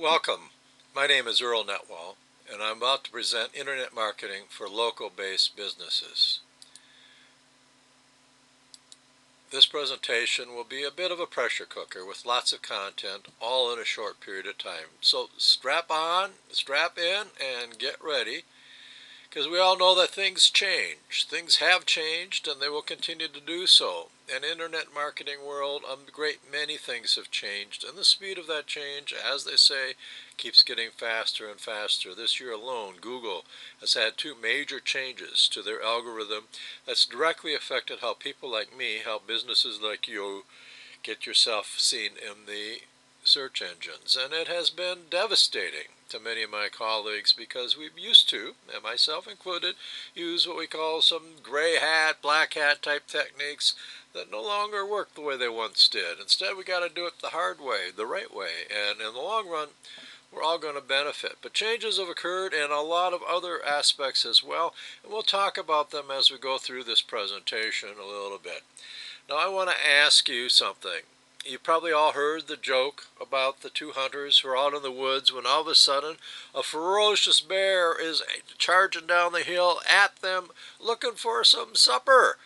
Welcome. My name is Earl Netwal, and I'm about to present Internet Marketing for Local-Based Businesses. This presentation will be a bit of a pressure cooker with lots of content all in a short period of time. So strap on, strap in, and get ready because we all know that things change. Things have changed and they will continue to do so. In internet marketing world, a great many things have changed and the speed of that change, as they say, keeps getting faster and faster. This year alone, Google has had two major changes to their algorithm that's directly affected how people like me, how businesses like you get yourself seen in the search engines. And it has been devastating to many of my colleagues because we used to, and myself included, use what we call some gray hat, black hat type techniques that no longer work the way they once did. Instead, we got to do it the hard way, the right way, and in the long run, we're all going to benefit. But changes have occurred in a lot of other aspects as well, and we'll talk about them as we go through this presentation a little bit. Now, I want to ask you something you probably all heard the joke about the two hunters who are out in the woods when all of a sudden a ferocious bear is charging down the hill at them looking for some supper.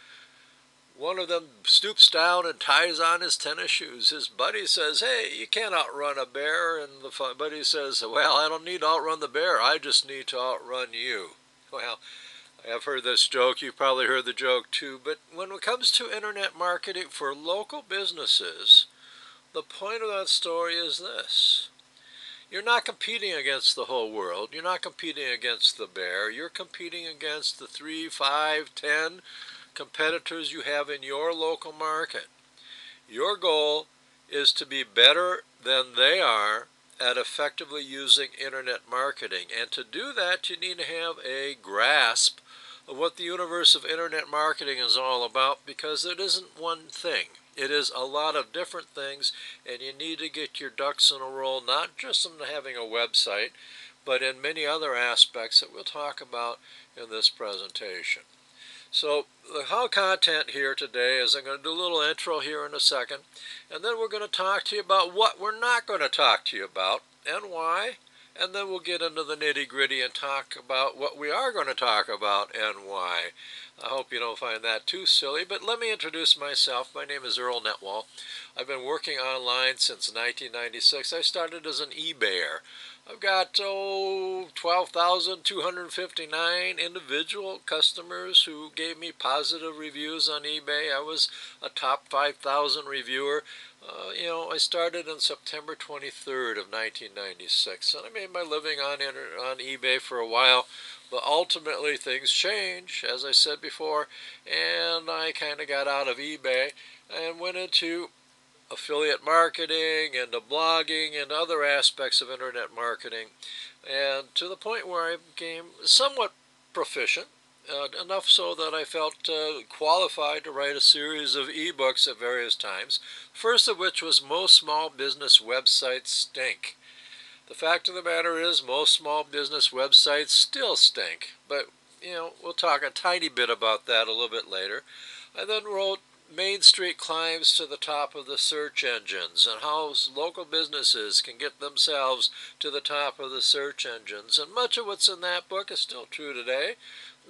One of them stoops down and ties on his tennis shoes. His buddy says, Hey, you can't outrun a bear. And the buddy says, Well, I don't need to outrun the bear. I just need to outrun you. Well, I've heard this joke, you've probably heard the joke too, but when it comes to internet marketing for local businesses, the point of that story is this. You're not competing against the whole world. You're not competing against the bear. You're competing against the three, five, ten competitors you have in your local market. Your goal is to be better than they are at effectively using internet marketing. And to do that, you need to have a grasp of what the universe of internet marketing is all about because it isn't one thing. It is a lot of different things, and you need to get your ducks in a row, not just in having a website, but in many other aspects that we'll talk about in this presentation. So the how content here today is I'm going to do a little intro here in a second, and then we're going to talk to you about what we're not going to talk to you about and why, and then we'll get into the nitty gritty and talk about what we are going to talk about and why. I hope you don't find that too silly, but let me introduce myself. My name is Earl Netwal. I've been working online since 1996. I started as an eBayer. I've got oh, 12,259 individual customers who gave me positive reviews on eBay. I was a top 5,000 reviewer. Uh, you know, I started on September 23rd of 1996, and I made my living on on eBay for a while. But ultimately, things change, as I said before, and I kind of got out of eBay and went into affiliate marketing and blogging and other aspects of internet marketing, and to the point where I became somewhat proficient, uh, enough so that I felt uh, qualified to write a series of ebooks at various times, first of which was Most Small Business Websites Stink. The fact of the matter is, most small business websites still stink, but you know, we'll talk a tiny bit about that a little bit later. I then wrote Main Street climbs to the top of the search engines and how local businesses can get themselves to the top of the search engines. And much of what's in that book is still true today,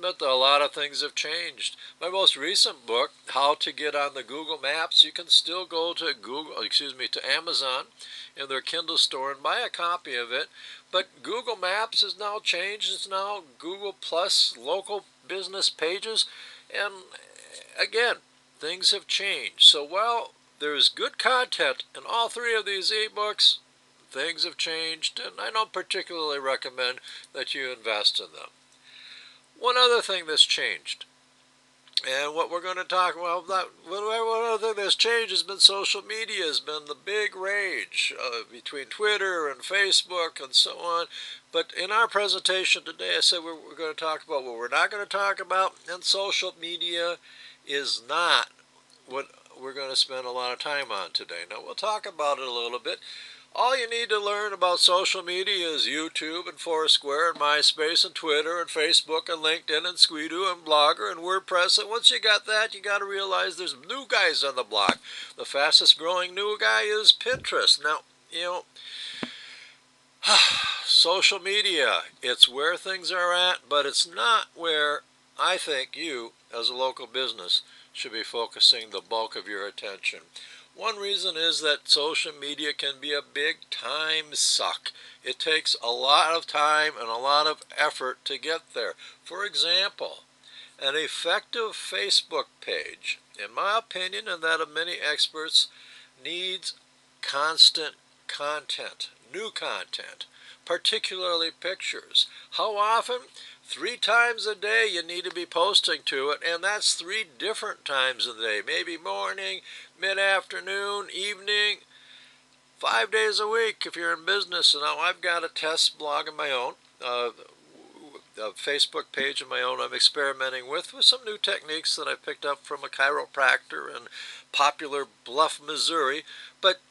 but a lot of things have changed. My most recent book, How to Get on the Google Maps, you can still go to Google, excuse me, to Amazon in their Kindle store and buy a copy of it. But Google Maps has now changed. It's now Google Plus local business pages. And again, things have changed. So while there's good content in all three of these ebooks, things have changed, and I don't particularly recommend that you invest in them. One other thing that's changed, and what we're going to talk about, that one other thing that's changed has been social media, has been the big rage uh, between Twitter and Facebook and so on. But in our presentation today, I said we're, we're going to talk about what we're not going to talk about, in social media is not what we're going to spend a lot of time on today. Now, we'll talk about it a little bit. All you need to learn about social media is YouTube and Foursquare and MySpace and Twitter and Facebook and LinkedIn and Squidoo and Blogger and WordPress. And once you got that, you got to realize there's new guys on the block. The fastest growing new guy is Pinterest. Now, you know, Social media, it's where things are at, but it's not where I think you, as a local business, should be focusing the bulk of your attention. One reason is that social media can be a big time suck. It takes a lot of time and a lot of effort to get there. For example, an effective Facebook page, in my opinion and that of many experts, needs constant content, new content, particularly pictures. How often? Three times a day you need to be posting to it, and that's three different times a day. Maybe morning, mid afternoon, evening, five days a week if you're in business. And now I've got a test blog of my own, uh, a Facebook page of my own I'm experimenting with, with some new techniques that I picked up from a chiropractor in Poplar Bluff, Missouri. But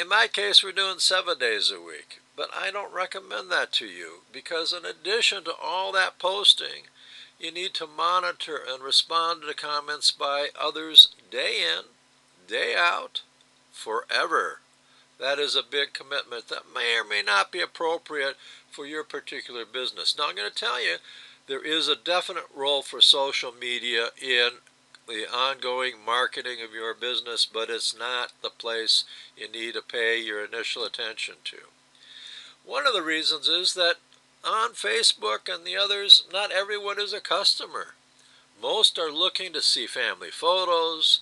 in my case, we're doing seven days a week. But I don't recommend that to you because, in addition to all that posting, you need to monitor and respond to comments by others day in, day out, forever. That is a big commitment that may or may not be appropriate for your particular business. Now, I'm going to tell you there is a definite role for social media in the ongoing marketing of your business, but it's not the place you need to pay your initial attention to. One of the reasons is that on Facebook and the others, not everyone is a customer. Most are looking to see family photos.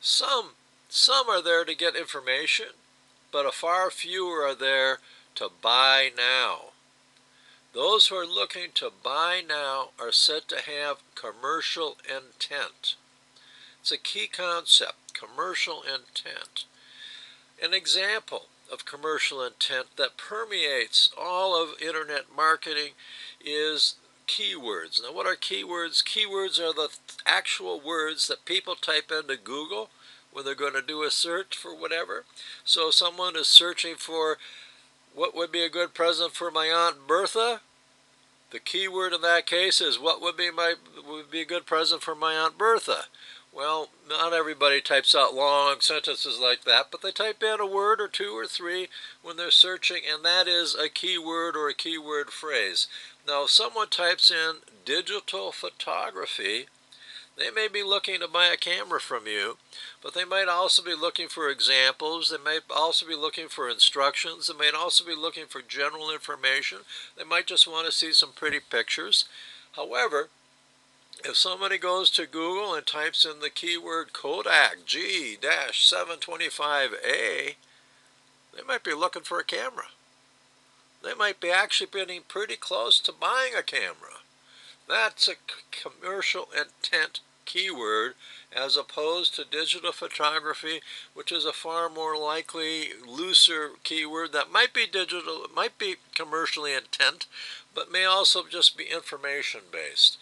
Some, some are there to get information, but a far fewer are there to buy now. Those who are looking to buy now are said to have commercial intent. It's a key concept, commercial intent. An example of commercial intent that permeates all of internet marketing is keywords. Now, what are keywords? Keywords are the actual words that people type into Google when they're going to do a search for whatever. So, someone is searching for what would be a good present for my aunt Bertha. The keyword in that case is what would be my would be a good present for my aunt Bertha. Well, not everybody types out long sentences like that, but they type in a word or two or three when they're searching, and that is a keyword or a keyword phrase. Now, if someone types in digital photography, they may be looking to buy a camera from you, but they might also be looking for examples. They might also be looking for instructions. They might also be looking for general information. They might just want to see some pretty pictures. However, if somebody goes to Google and types in the keyword Kodak G-725A, they might be looking for a camera. They might be actually getting pretty close to buying a camera. That's a commercial intent keyword as opposed to digital photography, which is a far more likely looser keyword that might be digital, it might be commercially intent, but may also just be information based.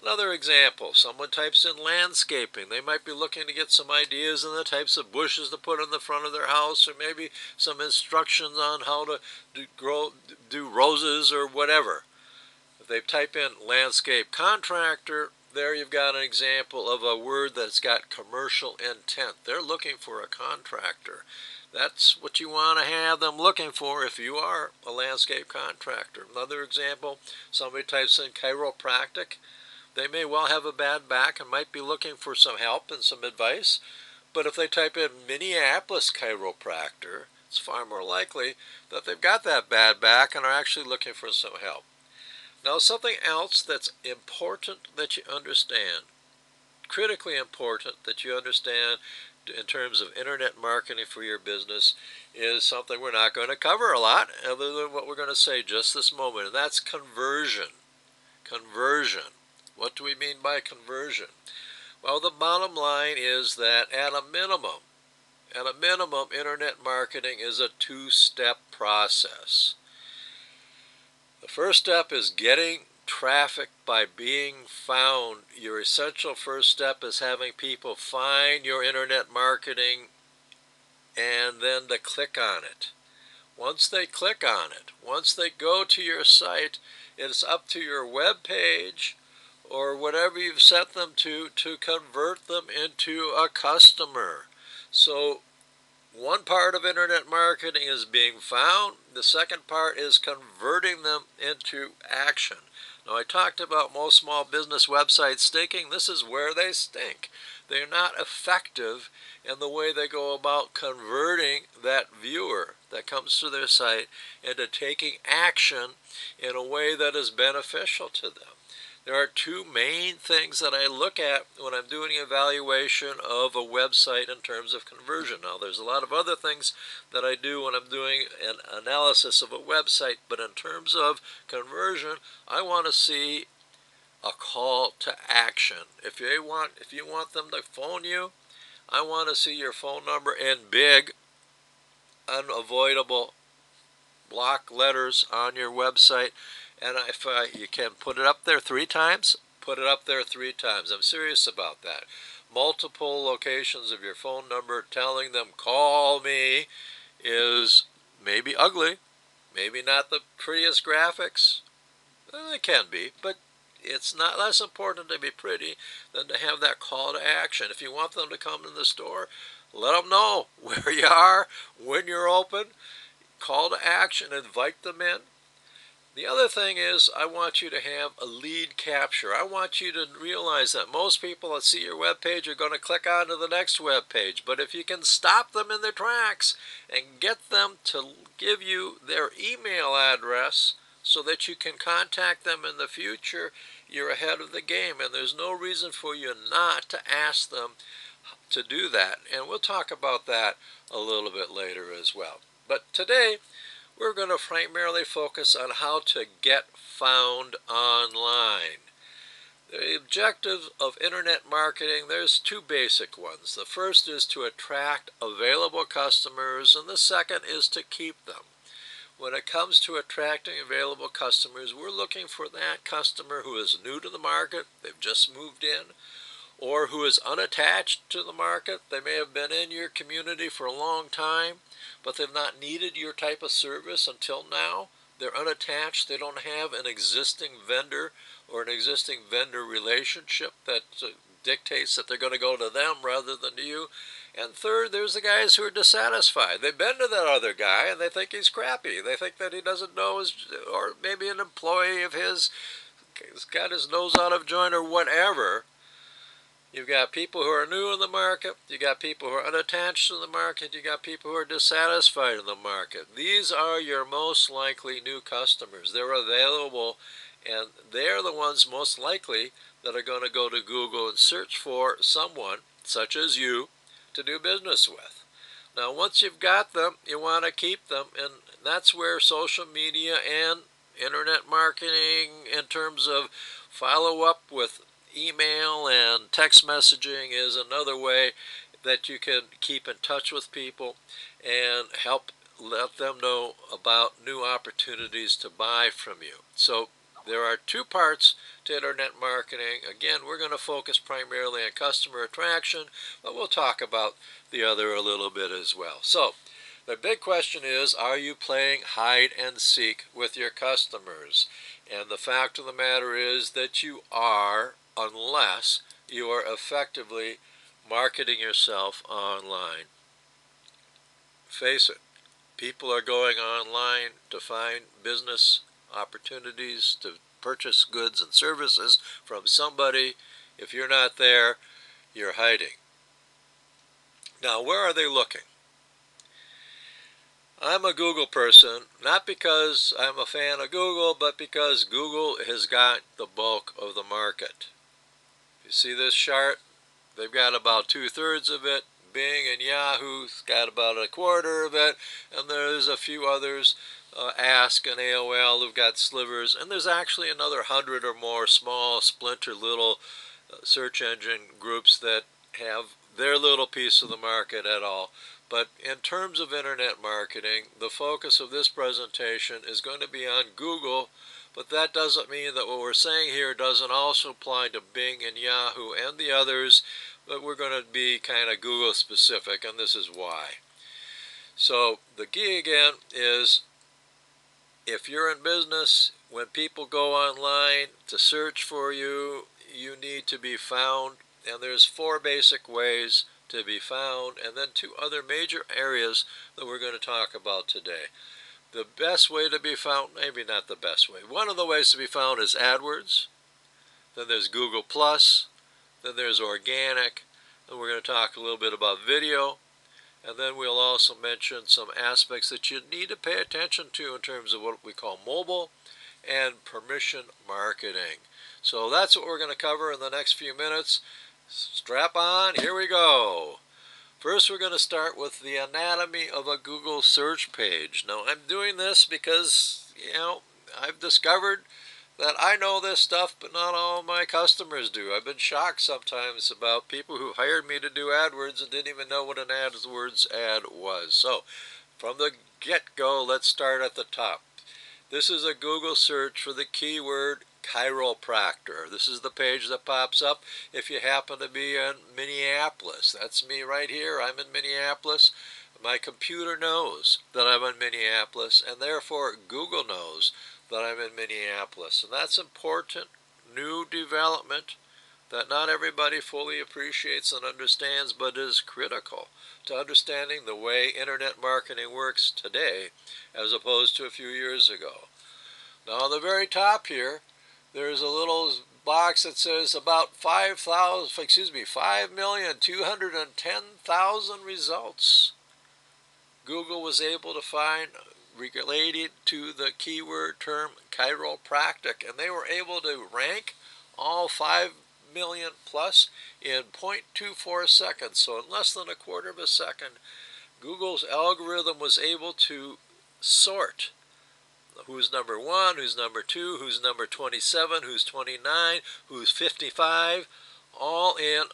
Another example, someone types in landscaping. They might be looking to get some ideas on the types of bushes to put in the front of their house or maybe some instructions on how to do, grow, do roses or whatever. If they type in landscape contractor, there you've got an example of a word that's got commercial intent. They're looking for a contractor. That's what you want to have them looking for if you are a landscape contractor. Another example, somebody types in chiropractic. They may well have a bad back and might be looking for some help and some advice. But if they type in Minneapolis chiropractor, it's far more likely that they've got that bad back and are actually looking for some help. Now, something else that's important that you understand, critically important that you understand in terms of internet marketing for your business, is something we're not going to cover a lot other than what we're going to say just this moment, and that's conversion. Conversion. What do we mean by conversion? Well, the bottom line is that at a minimum, at a minimum, internet marketing is a two step process. The first step is getting traffic by being found. Your essential first step is having people find your internet marketing and then to click on it. Once they click on it, once they go to your site, it's up to your web page or whatever you've set them to to convert them into a customer. So one part of internet marketing is being found. The second part is converting them into action. Now, I talked about most small business websites stinking. This is where they stink. They're not effective in the way they go about converting that viewer that comes to their site into taking action in a way that is beneficial to them. There are two main things that I look at when I'm doing evaluation of a website in terms of conversion. Now, there's a lot of other things that I do when I'm doing an analysis of a website, but in terms of conversion, I want to see a call to action. If you want if you want them to phone you, I want to see your phone number in big unavoidable block letters on your website and if uh, you can put it up there three times, put it up there three times. I'm serious about that. Multiple locations of your phone number telling them, call me, is maybe ugly, maybe not the prettiest graphics. It can be, but it's not less important to be pretty than to have that call to action. If you want them to come to the store, let them know where you are, when you're open. Call to action, invite them in. The other thing is, I want you to have a lead capture. I want you to realize that most people that see your web page are going to click on to the next web page. But if you can stop them in their tracks and get them to give you their email address so that you can contact them in the future, you're ahead of the game. And there's no reason for you not to ask them to do that. And we'll talk about that a little bit later as well. But today, we're going to primarily focus on how to get found online. The objective of internet marketing, there's two basic ones. The first is to attract available customers, and the second is to keep them. When it comes to attracting available customers, we're looking for that customer who is new to the market, they've just moved in, or who is unattached to the market. They may have been in your community for a long time, but they've not needed your type of service until now. They're unattached. They don't have an existing vendor or an existing vendor relationship that uh, dictates that they're going to go to them rather than to you. And third, there's the guys who are dissatisfied. They've been to that other guy and they think he's crappy. They think that he doesn't know his, or maybe an employee of his has got his nose out of joint or whatever. You've got people who are new in the market, You've got people who are unattached to the market, You've got people who are dissatisfied in the market. These are your most likely new customers. They're available and they're the ones most likely that are going to go to Google and search for someone such as you to do business with. Now, once you've got them, you want to keep them, and that's where social media and internet marketing, in terms of follow up with email and text messaging is another way that you can keep in touch with people and help let them know about new opportunities to buy from you. So there are two parts to internet marketing. Again, we're going to focus primarily on customer attraction, but we'll talk about the other a little bit as well. So the big question is, are you playing hide and seek with your customers? And the fact of the matter is that you are unless you are effectively marketing yourself online. Face it, people are going online to find business opportunities to purchase goods and services from somebody. If you're not there, you're hiding. Now, where are they looking? I'm a Google person, not because I'm a fan of Google, but because Google has got the bulk of the market. You see this chart? They've got about two-thirds of it. Bing and Yahoo's got about a quarter of it. And there's a few others, uh, Ask and AOL, who've got slivers. And there's actually another hundred or more small, splinter little uh, search engine groups that have their little piece of the market at all. But in terms of internet marketing, the focus of this presentation is going to be on Google but that doesn't mean that what we're saying here doesn't also apply to Bing and Yahoo and the others, but we're going to be kind of Google specific, and this is why. So the key again is if you're in business, when people go online to search for you, you need to be found. And there's four basic ways to be found, and then two other major areas that we're going to talk about today. The best way to be found, maybe not the best way, one of the ways to be found is AdWords, then there's Google Plus, then there's organic, and we're going to talk a little bit about video, and then we'll also mention some aspects that you need to pay attention to in terms of what we call mobile and permission marketing. So that's what we're going to cover in the next few minutes. Strap on, here we go. First we're going to start with the anatomy of a Google search page. Now I'm doing this because, you know, I've discovered that I know this stuff, but not all my customers do. I've been shocked sometimes about people who hired me to do AdWords and didn't even know what an AdWords ad was. So, from the get-go, let's start at the top. This is a Google search for the keyword chiropractor. This is the page that pops up if you happen to be in Minneapolis. That's me right here. I'm in Minneapolis. My computer knows that I'm in Minneapolis, and therefore Google knows that I'm in Minneapolis. And that's important new development that not everybody fully appreciates and understands, but is critical to understanding the way internet marketing works today as opposed to a few years ago. Now, on the very top here, there's a little box that says about 5,000, excuse me, 5,210,000 results. Google was able to find related to the keyword term chiropractic, and they were able to rank all 5 million plus in 0.24 seconds. So in less than a quarter of a second, Google's algorithm was able to sort who's number one, who's number two, who's number 27, who's 29, who's 55, all in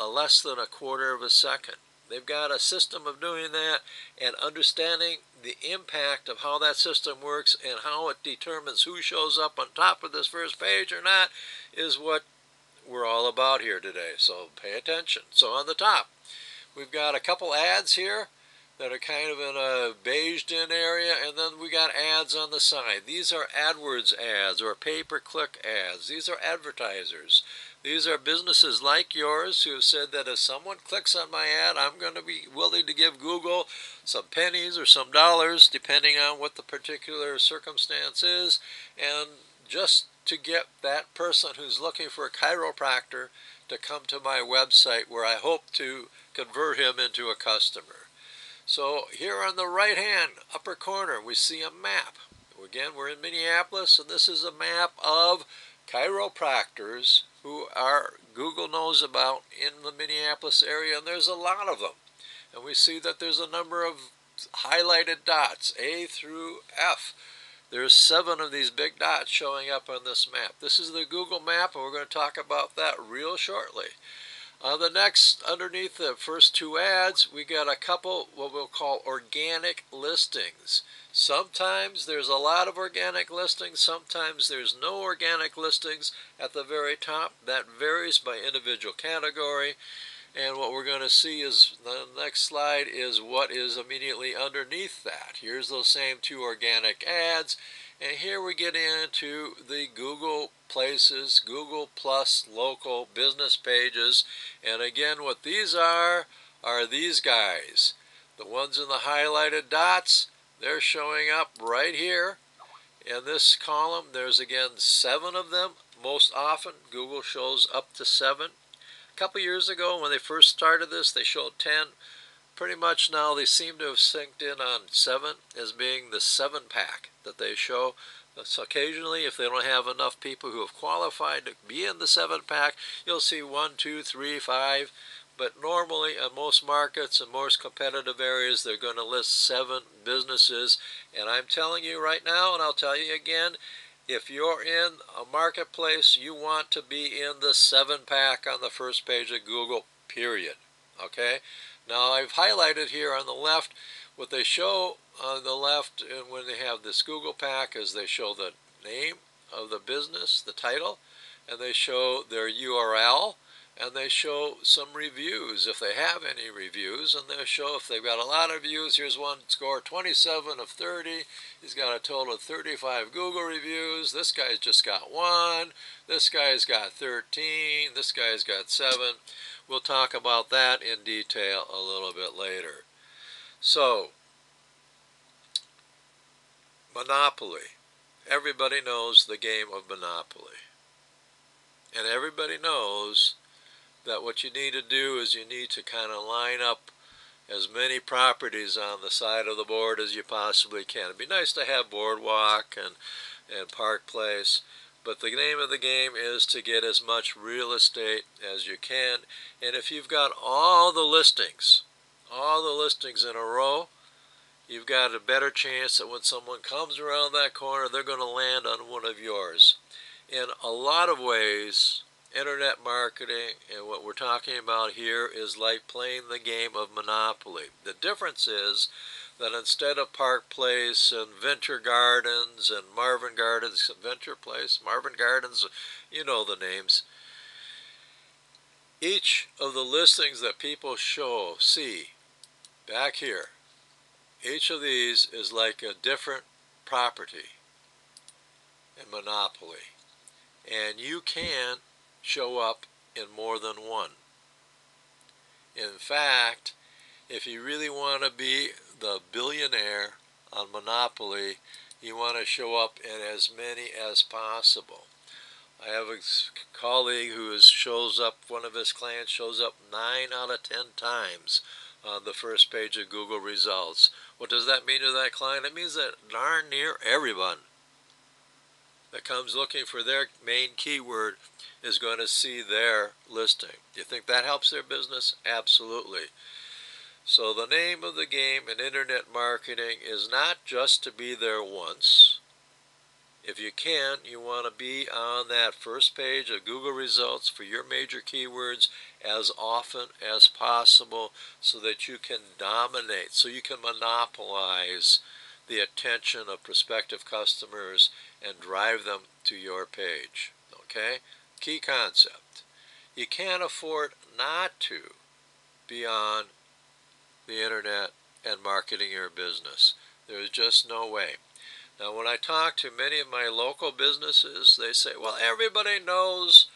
a less than a quarter of a second. They've got a system of doing that and understanding the impact of how that system works and how it determines who shows up on top of this first page or not is what we're all about here today. So pay attention. So on the top, we've got a couple ads here that are kind of in a beiged in area and then we got ads on the side. These are AdWords ads or pay-per-click ads. These are advertisers. These are businesses like yours who have said that if someone clicks on my ad, I'm going to be willing to give Google some pennies or some dollars, depending on what the particular circumstance is, and just to get that person who's looking for a chiropractor to come to my website where I hope to convert him into a customer. So here on the right hand upper corner, we see a map. Again, we're in Minneapolis, and this is a map of chiropractors who are Google knows about in the Minneapolis area, and there's a lot of them. And we see that there's a number of highlighted dots, A through F. There's seven of these big dots showing up on this map. This is the Google map, and we're going to talk about that real shortly. Uh, the next, underneath the first two ads, we got a couple what we'll call organic listings. Sometimes there's a lot of organic listings, sometimes there's no organic listings at the very top. That varies by individual category. And what we're going to see is the next slide is what is immediately underneath that. Here's those same two organic ads. And here we get into the Google Places, Google Plus local business pages. And again, what these are, are these guys. The ones in the highlighted dots, they're showing up right here in this column. There's again seven of them. Most often Google shows up to seven. A couple years ago when they first started this, they showed 10. Pretty much now they seem to have synced in on seven as being the seven pack that they show. Uh, so occasionally, if they don't have enough people who have qualified to be in the seven pack, you'll see one, two, three, five, but normally in most markets and most competitive areas, they're going to list seven businesses. And I'm telling you right now, and I'll tell you again, if you're in a marketplace, you want to be in the seven pack on the first page of Google, period. Okay? Now I've highlighted here on the left what they show on the left and when they have this Google pack is they show the name of the business, the title, and they show their URL and they show some reviews if they have any reviews and they'll show if they've got a lot of views here's one score 27 of 30 he's got a total of 35 google reviews this guy's just got one this guy's got 13 this guy's got seven We'll talk about that in detail a little bit later. So, Monopoly. Everybody knows the game of Monopoly. And everybody knows that what you need to do is you need to kind of line up as many properties on the side of the board as you possibly can. It'd be nice to have Boardwalk and, and Park Place, but the name of the game is to get as much real estate as you can. And if you've got all the listings, all the listings in a row, you've got a better chance that when someone comes around that corner, they're going to land on one of yours. In a lot of ways, internet marketing and what we're talking about here is like playing the game of Monopoly. The difference is that instead of Park Place and Venture Gardens and Marvin Gardens, Venture Place, Marvin Gardens, you know the names, each of the listings that people show, see, back here, each of these is like a different property in Monopoly. And you can show up in more than one. In fact, if you really want to be the billionaire on Monopoly, you want to show up in as many as possible. I have a colleague who is, shows up, one of his clients shows up 9 out of 10 times on the first page of Google results. What does that mean to that client? It means that darn near everyone that comes looking for their main keyword is going to see their listing. Do you think that helps their business? Absolutely. So the name of the game in internet marketing is not just to be there once. If you can, you want to be on that first page of Google results for your major keywords as often as possible so that you can dominate, so you can monopolize the attention of prospective customers and drive them to your page. Okay? Key concept. You can't afford not to be on the internet and marketing your business. There's just no way. Now, when I talk to many of my local businesses, they say, well, everybody knows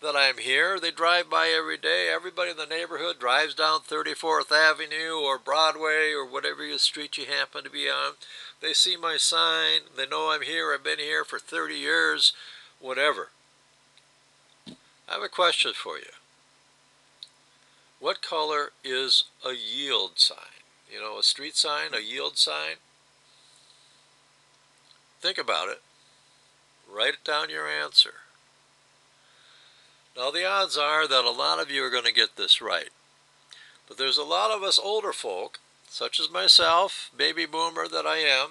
that I'm here. They drive by every day. Everybody in the neighborhood drives down 34th Avenue or Broadway or whatever street you happen to be on. They see my sign. They know I'm here. I've been here for 30 years, whatever. I have a question for you. What color is a yield sign? You know, a street sign, a yield sign? Think about it. Write it down your answer. Now, the odds are that a lot of you are going to get this right. But there's a lot of us older folk, such as myself, baby boomer that I am,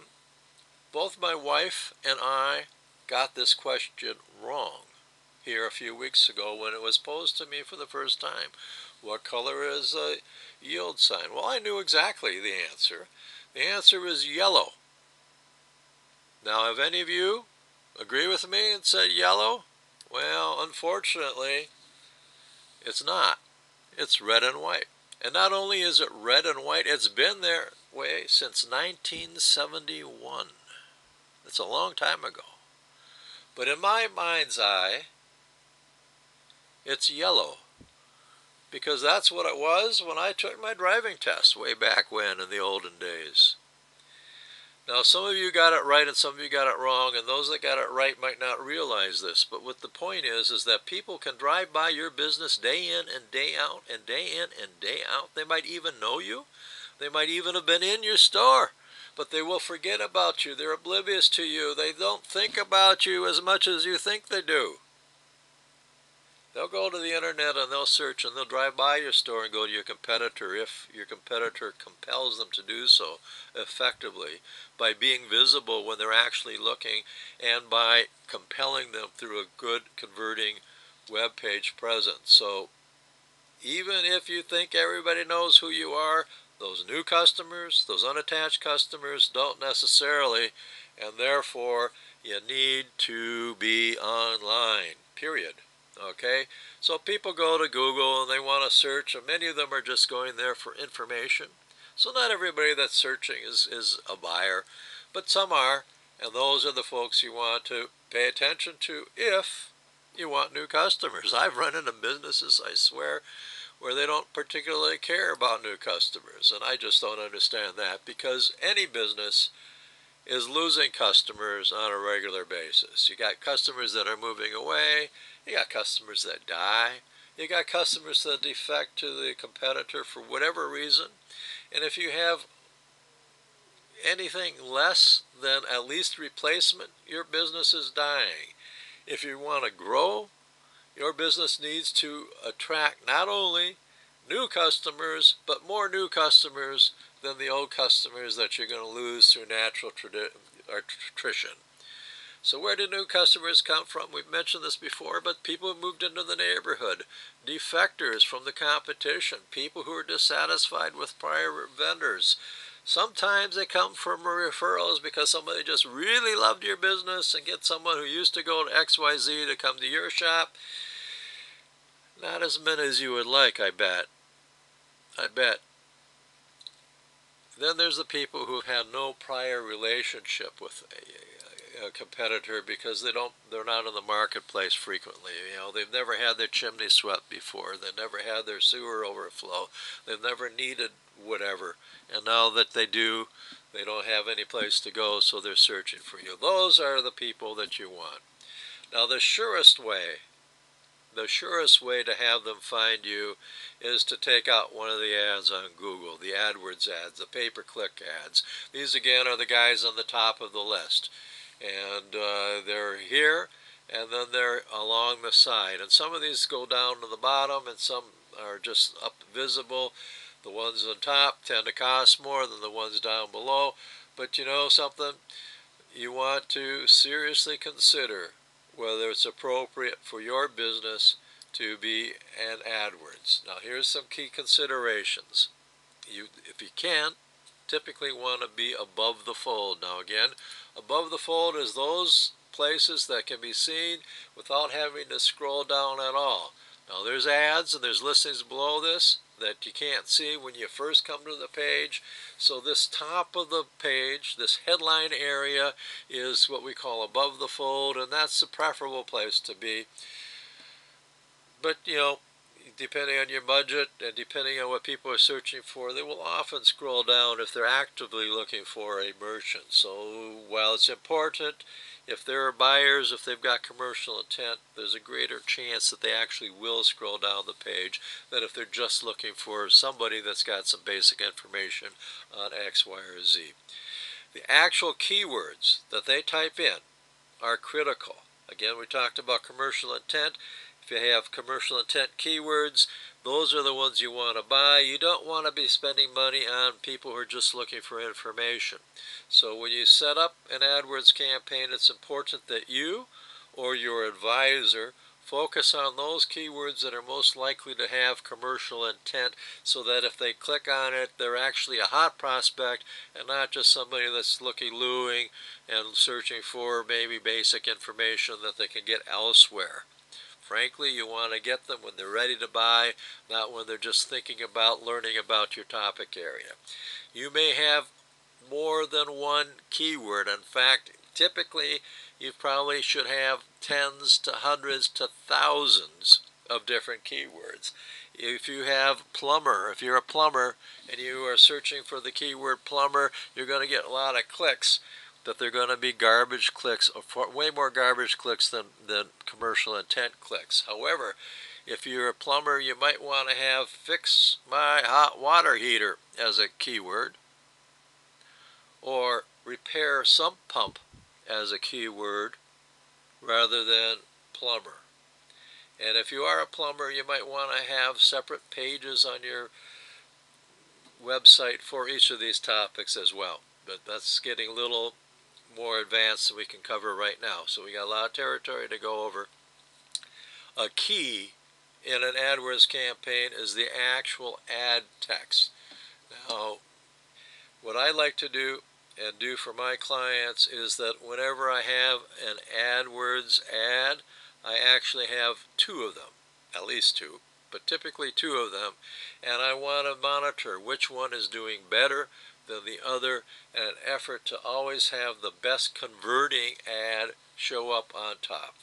both my wife and I got this question wrong here a few weeks ago when it was posed to me for the first time. What color is a yield sign? Well, I knew exactly the answer. The answer is yellow. Now, have any of you agree with me and said yellow? Well, unfortunately, it's not. It's red and white. And not only is it red and white, it's been there way since 1971. It's a long time ago. But in my mind's eye, it's yellow. Because that's what it was when I took my driving test way back when in the olden days. Now, some of you got it right and some of you got it wrong, and those that got it right might not realize this. But what the point is, is that people can drive by your business day in and day out and day in and day out. They might even know you. They might even have been in your store, but they will forget about you. They're oblivious to you. They don't think about you as much as you think they do. They'll go to the internet and they'll search and they'll drive by your store and go to your competitor if your competitor compels them to do so effectively by being visible when they're actually looking and by compelling them through a good converting web page presence. So even if you think everybody knows who you are, those new customers, those unattached customers don't necessarily, and therefore you need to be online, period. Okay, so people go to Google and they want to search, and many of them are just going there for information. So not everybody that's searching is, is a buyer, but some are, and those are the folks you want to pay attention to if you want new customers. I've run into businesses, I swear, where they don't particularly care about new customers. And I just don't understand that because any business is losing customers on a regular basis. You got customers that are moving away, you got customers that die, you got customers that defect to the competitor for whatever reason. And if you have anything less than at least replacement, your business is dying. If you want to grow, your business needs to attract not only new customers, but more new customers than the old customers that you're going to lose through natural attrition. So where do new customers come from? We've mentioned this before, but people who moved into the neighborhood, defectors from the competition, people who are dissatisfied with prior vendors. Sometimes they come from referrals because somebody just really loved your business and get someone who used to go to XYZ to come to your shop. Not as many as you would like, I bet. I bet. Then there's the people who have had no prior relationship with a, a, competitor because they don't they're not in the marketplace frequently. You know, they've never had their chimney swept before. They've never had their sewer overflow. They've never needed whatever. And now that they do, they don't have any place to go, so they're searching for you. Those are the people that you want. Now the surest way the surest way to have them find you is to take out one of the ads on Google, the AdWords ads, the pay-per-click ads. These again are the guys on the top of the list. And uh, they're here and then they're along the side. And some of these go down to the bottom and some are just up visible. The ones on top tend to cost more than the ones down below. But you know something? You want to seriously consider whether it's appropriate for your business to be an AdWords. Now here's some key considerations. You, if you can't, typically want to be above the fold. Now again, above the fold is those places that can be seen without having to scroll down at all. Now there's ads and there's listings below this that you can't see when you first come to the page. So this top of the page, this headline area, is what we call above the fold, and that's the preferable place to be. But, you know, depending on your budget and depending on what people are searching for, they will often scroll down if they're actively looking for a merchant. So while it's important, if there are buyers, if they've got commercial intent, there's a greater chance that they actually will scroll down the page than if they're just looking for somebody that's got some basic information on X, Y, or Z. The actual keywords that they type in are critical. Again, we talked about commercial intent. If you have commercial intent keywords, those are the ones you want to buy. You don't want to be spending money on people who are just looking for information. So when you set up an AdWords campaign, it's important that you or your advisor focus on those keywords that are most likely to have commercial intent so that if they click on it, they're actually a hot prospect and not just somebody that's looking looing and searching for maybe basic information that they can get elsewhere. Frankly, you want to get them when they're ready to buy, not when they're just thinking about learning about your topic area. You may have more than one keyword. In fact, typically you probably should have tens to hundreds to thousands of different keywords. If you have plumber, if you're a plumber and you are searching for the keyword plumber, you're going to get a lot of clicks that they're going to be garbage clicks, way more garbage clicks than, than commercial intent clicks. However, if you're a plumber, you might want to have fix my hot water heater as a keyword, or repair sump pump as a keyword rather than plumber. And if you are a plumber, you might want to have separate pages on your website for each of these topics as well. But that's getting a little more advanced than we can cover right now. So we got a lot of territory to go over. A key in an AdWords campaign is the actual ad text. Now, what I like to do and do for my clients is that whenever I have an AdWords ad, I actually have two of them, at least two, but typically two of them, and I want to monitor which one is doing better, than the other in an effort to always have the best converting ad show up on top.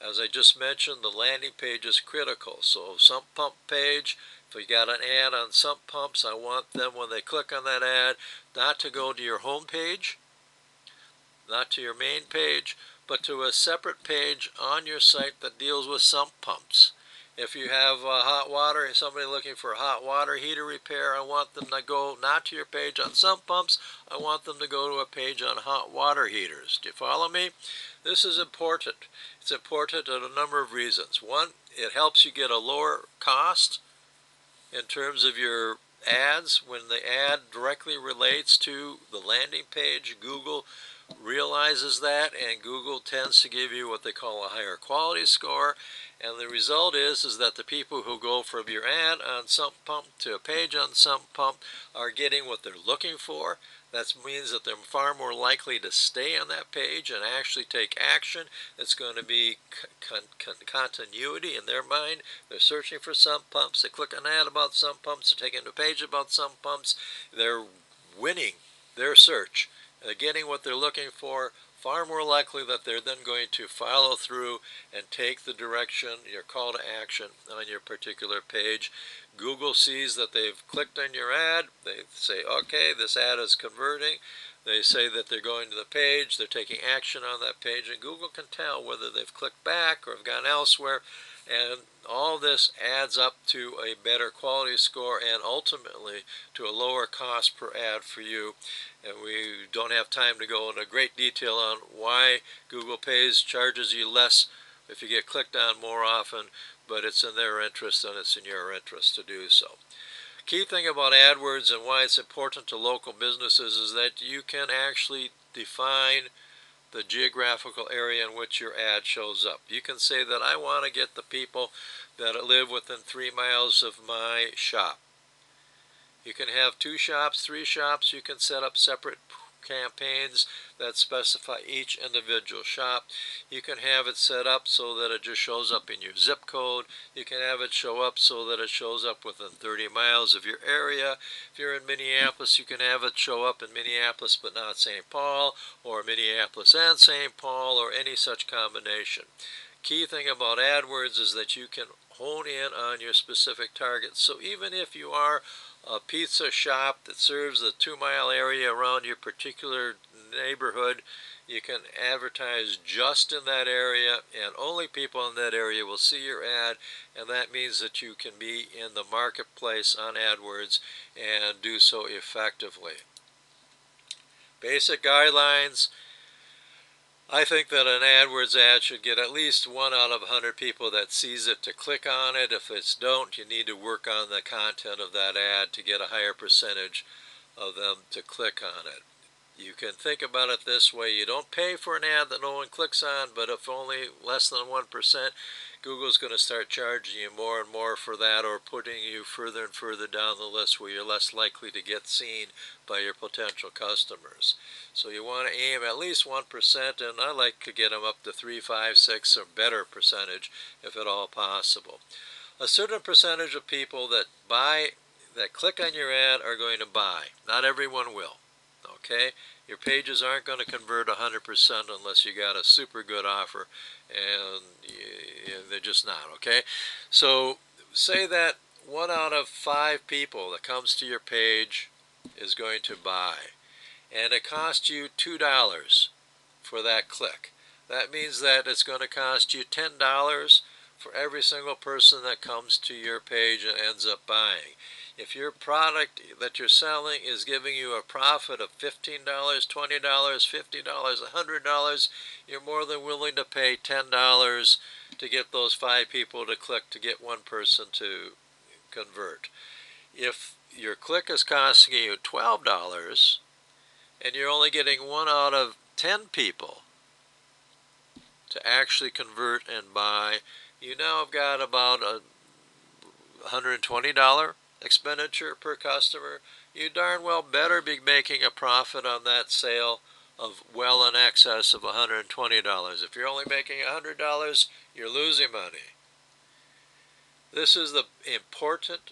As I just mentioned, the landing page is critical. So sump pump page, if you got an ad on sump pumps, I want them when they click on that ad not to go to your home page, not to your main page, but to a separate page on your site that deals with sump pumps. If you have uh, hot water, somebody looking for hot water heater repair, I want them to go not to your page on sump pumps, I want them to go to a page on hot water heaters. Do you follow me? This is important. It's important for a number of reasons. One, it helps you get a lower cost in terms of your ads. When the ad directly relates to the landing page, Google realizes that and Google tends to give you what they call a higher quality score and the result is is that the people who go from your ad on Sump Pump to a page on Sump Pump are getting what they're looking for that means that they're far more likely to stay on that page and actually take action. It's going to be con con continuity in their mind. They're searching for sump pumps. They click an ad about sump pumps. They're taking a page about sump pumps. They're winning their search. They're getting what they're looking for far more likely that they're then going to follow through and take the direction, your call to action on your particular page. Google sees that they've clicked on your ad. They say, okay, this ad is converting. They say that they're going to the page, they're taking action on that page, and Google can tell whether they've clicked back or have gone elsewhere. And all this adds up to a better quality score and ultimately to a lower cost per ad for you. And we don't have time to go into great detail on why Google Pays charges you less if you get clicked on more often, but it's in their interest and it's in your interest to do so. Key thing about AdWords and why it's important to local businesses is that you can actually define the geographical area in which your ad shows up. You can say that I want to get the people that live within three miles of my shop. You can have two shops, three shops. You can set up separate campaigns that specify each individual shop. You can have it set up so that it just shows up in your zip code. You can have it show up so that it shows up within 30 miles of your area. If you're in Minneapolis, you can have it show up in Minneapolis but not St. Paul, or Minneapolis and St. Paul, or any such combination. Key thing about AdWords is that you can hone in on your specific target. So even if you are a pizza shop that serves the two mile area around your particular neighborhood. You can advertise just in that area, and only people in that area will see your ad, and that means that you can be in the marketplace on AdWords and do so effectively. Basic guidelines I think that an AdWords ad should get at least one out of 100 people that sees it to click on it. If it's don't, you need to work on the content of that ad to get a higher percentage of them to click on it. You can think about it this way. You don't pay for an ad that no one clicks on, but if only less than 1%, Google's going to start charging you more and more for that or putting you further and further down the list where you're less likely to get seen by your potential customers. So you want to aim at least 1% and I like to get them up to 3, 5, 6 or better percentage if at all possible. A certain percentage of people that buy, that click on your ad are going to buy. Not everyone will. Okay? Your pages aren't going to convert 100% unless you got a super good offer and they're just not, okay? So say that one out of five people that comes to your page is going to buy and it costs you $2 for that click. That means that it's going to cost you $10 for every single person that comes to your page and ends up buying. If your product that you're selling is giving you a profit of $15, $20, $50, $100, you're more than willing to pay $10 to get those five people to click to get one person to convert. If your click is costing you $12 and you're only getting one out of 10 people to actually convert and buy, you now have got about a $120 expenditure per customer, you darn well better be making a profit on that sale of well in excess of $120. If you're only making $100, you're losing money. This is the important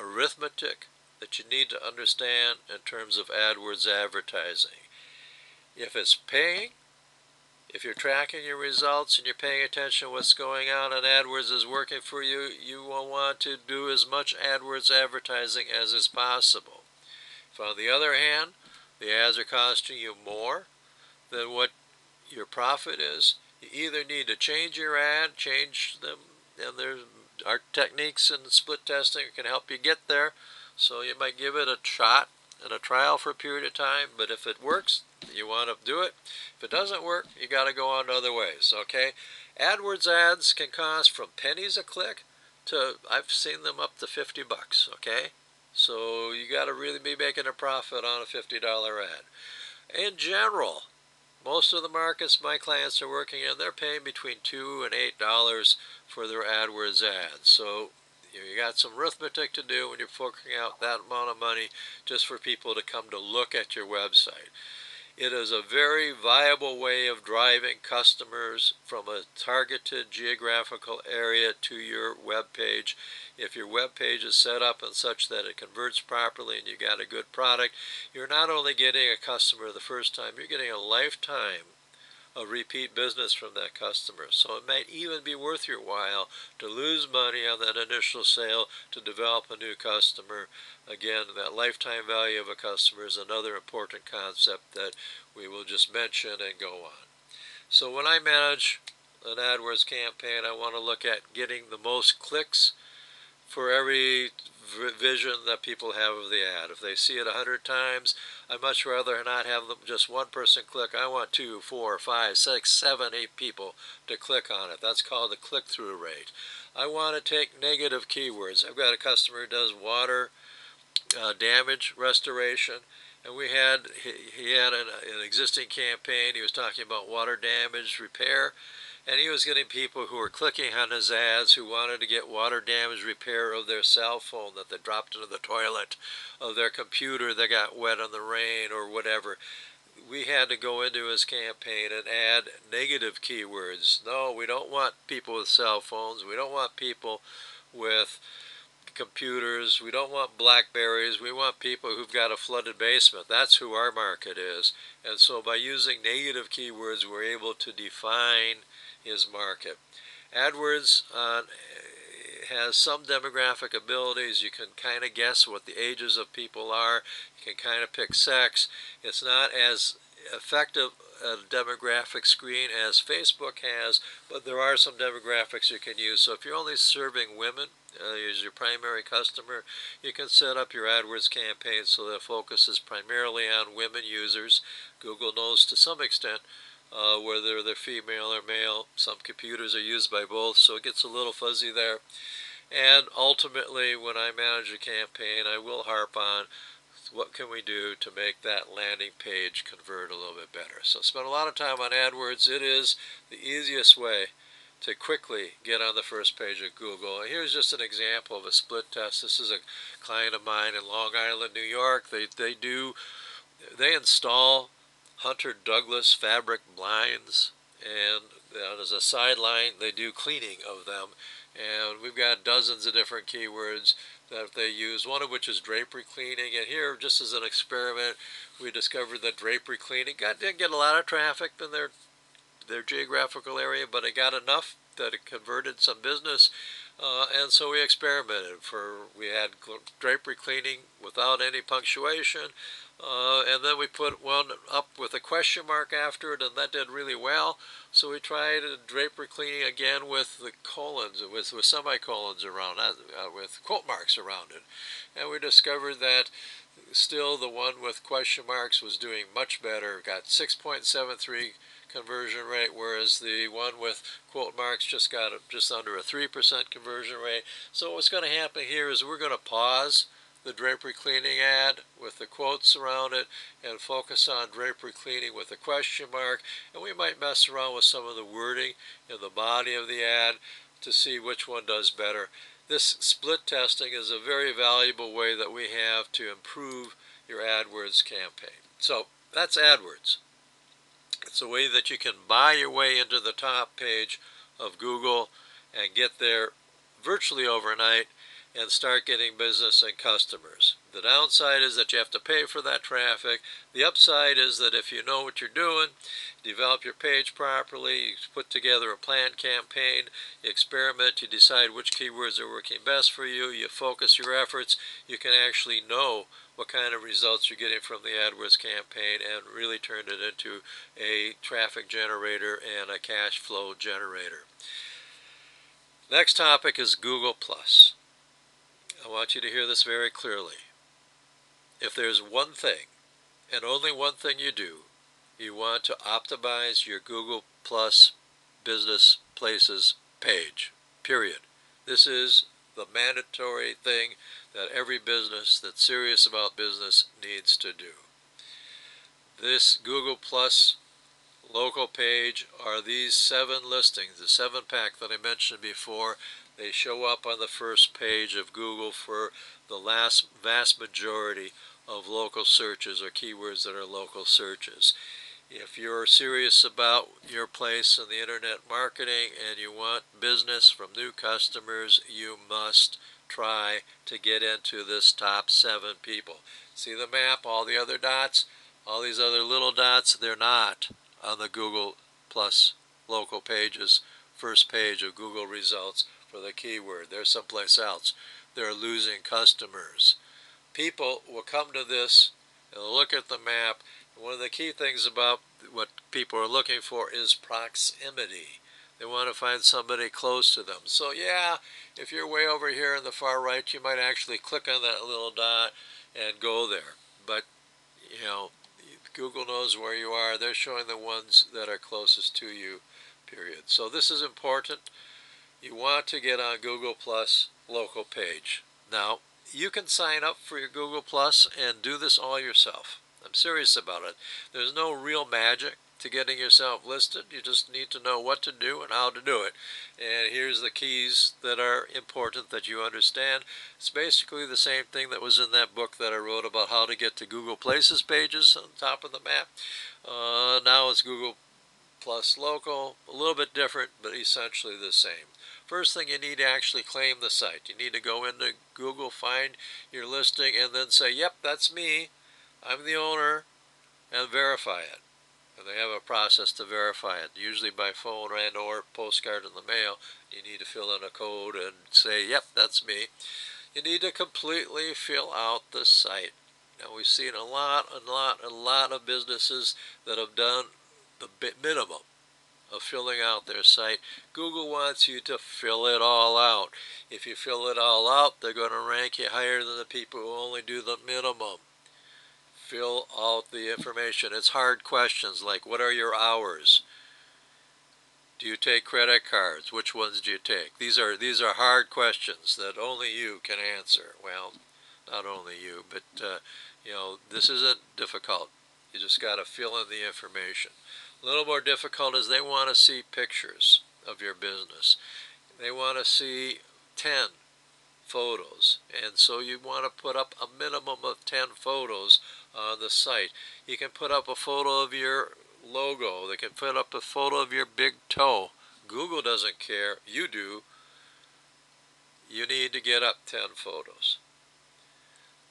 arithmetic that you need to understand in terms of AdWords advertising. If it's paying, if you're tracking your results and you're paying attention to what's going on and AdWords is working for you, you will want to do as much AdWords advertising as is possible. If on the other hand, the ads are costing you more than what your profit is, you either need to change your ad, change them, and there are techniques in split testing that can help you get there. So you might give it a shot and a trial for a period of time, but if it works, you want to do it. If it doesn't work, you got to go on to other ways, okay? AdWords ads can cost from pennies a click to, I've seen them up to 50 bucks, okay? So you got to really be making a profit on a $50 ad. In general, most of the markets my clients are working in, they're paying between 2 and $8 for their AdWords ads. So you got some arithmetic to do when you're forking out that amount of money just for people to come to look at your website. It is a very viable way of driving customers from a targeted geographical area to your web page. If your web page is set up in such that it converts properly and you got a good product, you're not only getting a customer the first time, you're getting a lifetime a repeat business from that customer. So it might even be worth your while to lose money on that initial sale to develop a new customer. Again, that lifetime value of a customer is another important concept that we will just mention and go on. So when I manage an AdWords campaign, I want to look at getting the most clicks for every vision that people have of the ad. If they see it a hundred times, I'd much rather not have them just one person click. I want two, four, five, six, seven, eight people to click on it. That's called the click-through rate. I want to take negative keywords. I've got a customer who does water uh, damage restoration, and we had he, he had an, an existing campaign. He was talking about water damage repair and he was getting people who were clicking on his ads who wanted to get water damage repair of their cell phone that they dropped into the toilet, of their computer that got wet in the rain or whatever. We had to go into his campaign and add negative keywords. No, we don't want people with cell phones. We don't want people with computers. We don't want blackberries. We want people who've got a flooded basement. That's who our market is. And so by using negative keywords, we're able to define his market. AdWords uh, has some demographic abilities. You can kind of guess what the ages of people are. You can kind of pick sex. It's not as effective a demographic screen as Facebook has, but there are some demographics you can use. So if you're only serving women uh, as your primary customer, you can set up your AdWords campaign so that focus is primarily on women users. Google knows to some extent uh, whether they're female or male. Some computers are used by both, so it gets a little fuzzy there. And ultimately, when I manage a campaign, I will harp on what can we do to make that landing page convert a little bit better. So spend a lot of time on AdWords. It is the easiest way to quickly get on the first page of Google. Here's just an example of a split test. This is a client of mine in Long Island, New York. They, they do, they install Hunter Douglas fabric blinds, and uh, as a sideline, they do cleaning of them. And we've got dozens of different keywords that they use, one of which is drapery cleaning. And here, just as an experiment, we discovered that drapery cleaning got, didn't get a lot of traffic in their, their geographical area, but it got enough that it converted some business. Uh, and so we experimented for, we had drapery cleaning without any punctuation, uh, and then we put one up with a question mark after it, and that did really well. So we tried drapery cleaning again with the colons, with, with semicolons around, uh, with quote marks around it. And we discovered that still the one with question marks was doing much better, got 6.73 conversion rate, whereas the one with quote marks just got just under a 3% conversion rate. So what's going to happen here is we're going to pause the drapery cleaning ad with the quotes around it and focus on drapery cleaning with a question mark. And we might mess around with some of the wording in the body of the ad to see which one does better. This split testing is a very valuable way that we have to improve your AdWords campaign. So that's AdWords. It's a way that you can buy your way into the top page of Google and get there virtually overnight and start getting business and customers. The downside is that you have to pay for that traffic. The upside is that if you know what you're doing, develop your page properly, you put together a planned campaign, you experiment, you decide which keywords are working best for you, you focus your efforts, you can actually know what kind of results you're getting from the AdWords campaign and really turn it into a traffic generator and a cash flow generator. Next topic is Google Plus. I want you to hear this very clearly. If there's one thing, and only one thing you do, you want to optimize your Google Plus business places page, period. This is the mandatory thing that every business that's serious about business needs to do. This Google Plus local page are these seven listings, the seven pack that I mentioned before. They show up on the first page of Google for the last vast majority of local searches or keywords that are local searches. If you're serious about your place in the internet marketing and you want business from new customers, you must try to get into this top seven people. See the map, all the other dots, all these other little dots, they're not on the Google Plus local pages, first page of Google results for the keyword. They're someplace else. They're losing customers. People will come to this and look at the map. One of the key things about what people are looking for is proximity. They want to find somebody close to them. So yeah, if you're way over here in the far right, you might actually click on that little dot and go there. But, you know, Google knows where you are. They're showing the ones that are closest to you, period. So this is important. You want to get on Google Plus local page. Now, you can sign up for your Google Plus and do this all yourself. I'm serious about it. There's no real magic to getting yourself listed. You just need to know what to do and how to do it. And here's the keys that are important that you understand. It's basically the same thing that was in that book that I wrote about how to get to Google Places pages on top of the map. Uh, now it's Google Plus Local, a little bit different, but essentially the same. First thing you need to actually claim the site. You need to go into Google, find your listing, and then say, yep, that's me. I'm the owner, and verify it. And they have a process to verify it, usually by phone and or postcard in the mail. You need to fill in a code and say, yep, that's me. You need to completely fill out the site. Now we've seen a lot, a lot, a lot of businesses that have done the minimum of filling out their site. Google wants you to fill it all out. If you fill it all out, they're going to rank you higher than the people who only do the minimum fill out the information. It's hard questions like what are your hours? Do you take credit cards? Which ones do you take? These are these are hard questions that only you can answer. Well, not only you, but uh, you know this isn't difficult. You just got to fill in the information. A little more difficult is they want to see pictures of your business. They want to see 10 photos. And so you want to put up a minimum of 10 photos on the site. You can put up a photo of your logo. They can put up a photo of your big toe. Google doesn't care. You do. You need to get up 10 photos.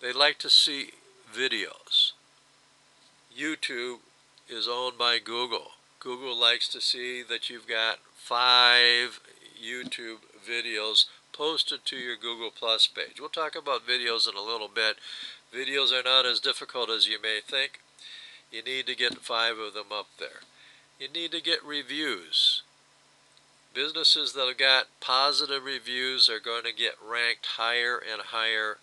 They like to see videos. YouTube is owned by Google. Google likes to see that you've got five YouTube videos posted to your Google Plus page. We'll talk about videos in a little bit. Videos are not as difficult as you may think. You need to get five of them up there. You need to get reviews. Businesses that have got positive reviews are going to get ranked higher and higher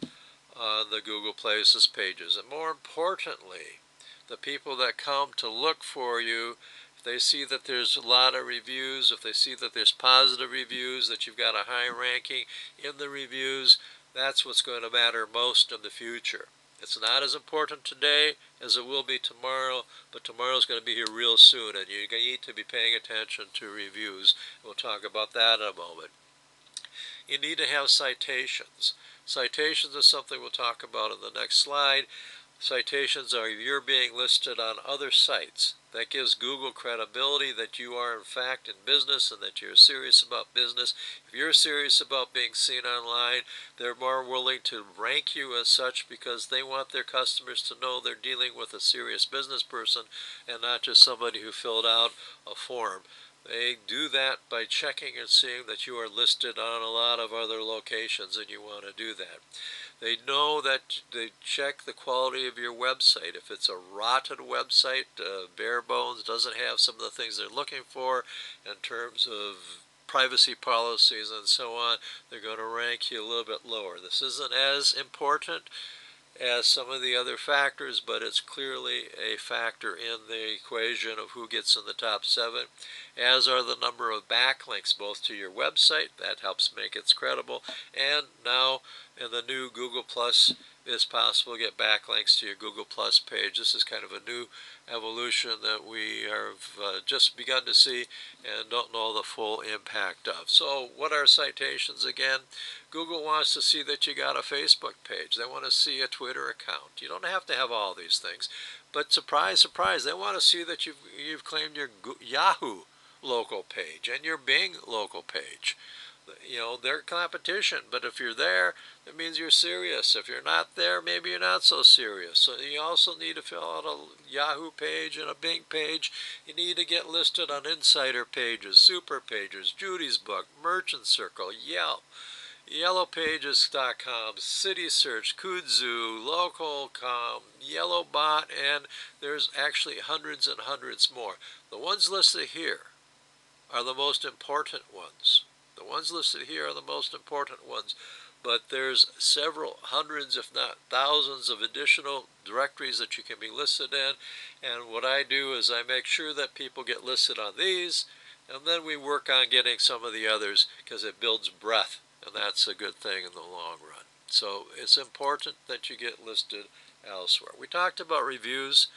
on the Google Places pages. And more importantly, the people that come to look for you if they see that there's a lot of reviews, if they see that there's positive reviews, that you've got a high ranking in the reviews, that's what's going to matter most in the future. It's not as important today as it will be tomorrow, but tomorrow's going to be here real soon, and you need to be paying attention to reviews. We'll talk about that in a moment. You need to have citations. Citations is something we'll talk about in the next slide. Citations are you're being listed on other sites. That gives Google credibility that you are in fact in business and that you're serious about business. If you're serious about being seen online, they're more willing to rank you as such because they want their customers to know they're dealing with a serious business person and not just somebody who filled out a form. They do that by checking and seeing that you are listed on a lot of other locations and you want to do that. They know that they check the quality of your website. If it's a rotten website, uh, bare bones, doesn't have some of the things they're looking for in terms of privacy policies and so on, they're going to rank you a little bit lower. This isn't as important as some of the other factors, but it's clearly a factor in the equation of who gets in the top seven, as are the number of backlinks both to your website, that helps make it credible, and now in the new Google Plus it's possible to get backlinks to your Google Plus page. This is kind of a new evolution that we have uh, just begun to see and don't know the full impact of. So what are citations again? Google wants to see that you got a Facebook page. They want to see a Twitter account. You don't have to have all these things. But surprise, surprise, they want to see that you've, you've claimed your Yahoo local page and your Bing local page you know, their competition. But if you're there, it means you're serious. If you're not there, maybe you're not so serious. So you also need to fill out a Yahoo page and a Bing page. You need to get listed on insider pages, super pages, Judy's book, Merchant Circle, Yelp. YellowPages.com, City Search, Kudzu, Local.com, YellowBot, and there's actually hundreds and hundreds more. The ones listed here are the most important ones. The ones listed here are the most important ones, but there's several hundreds, if not thousands, of additional directories that you can be listed in. And what I do is I make sure that people get listed on these, and then we work on getting some of the others because it builds breadth, and that's a good thing in the long run. So it's important that you get listed elsewhere. We talked about reviews.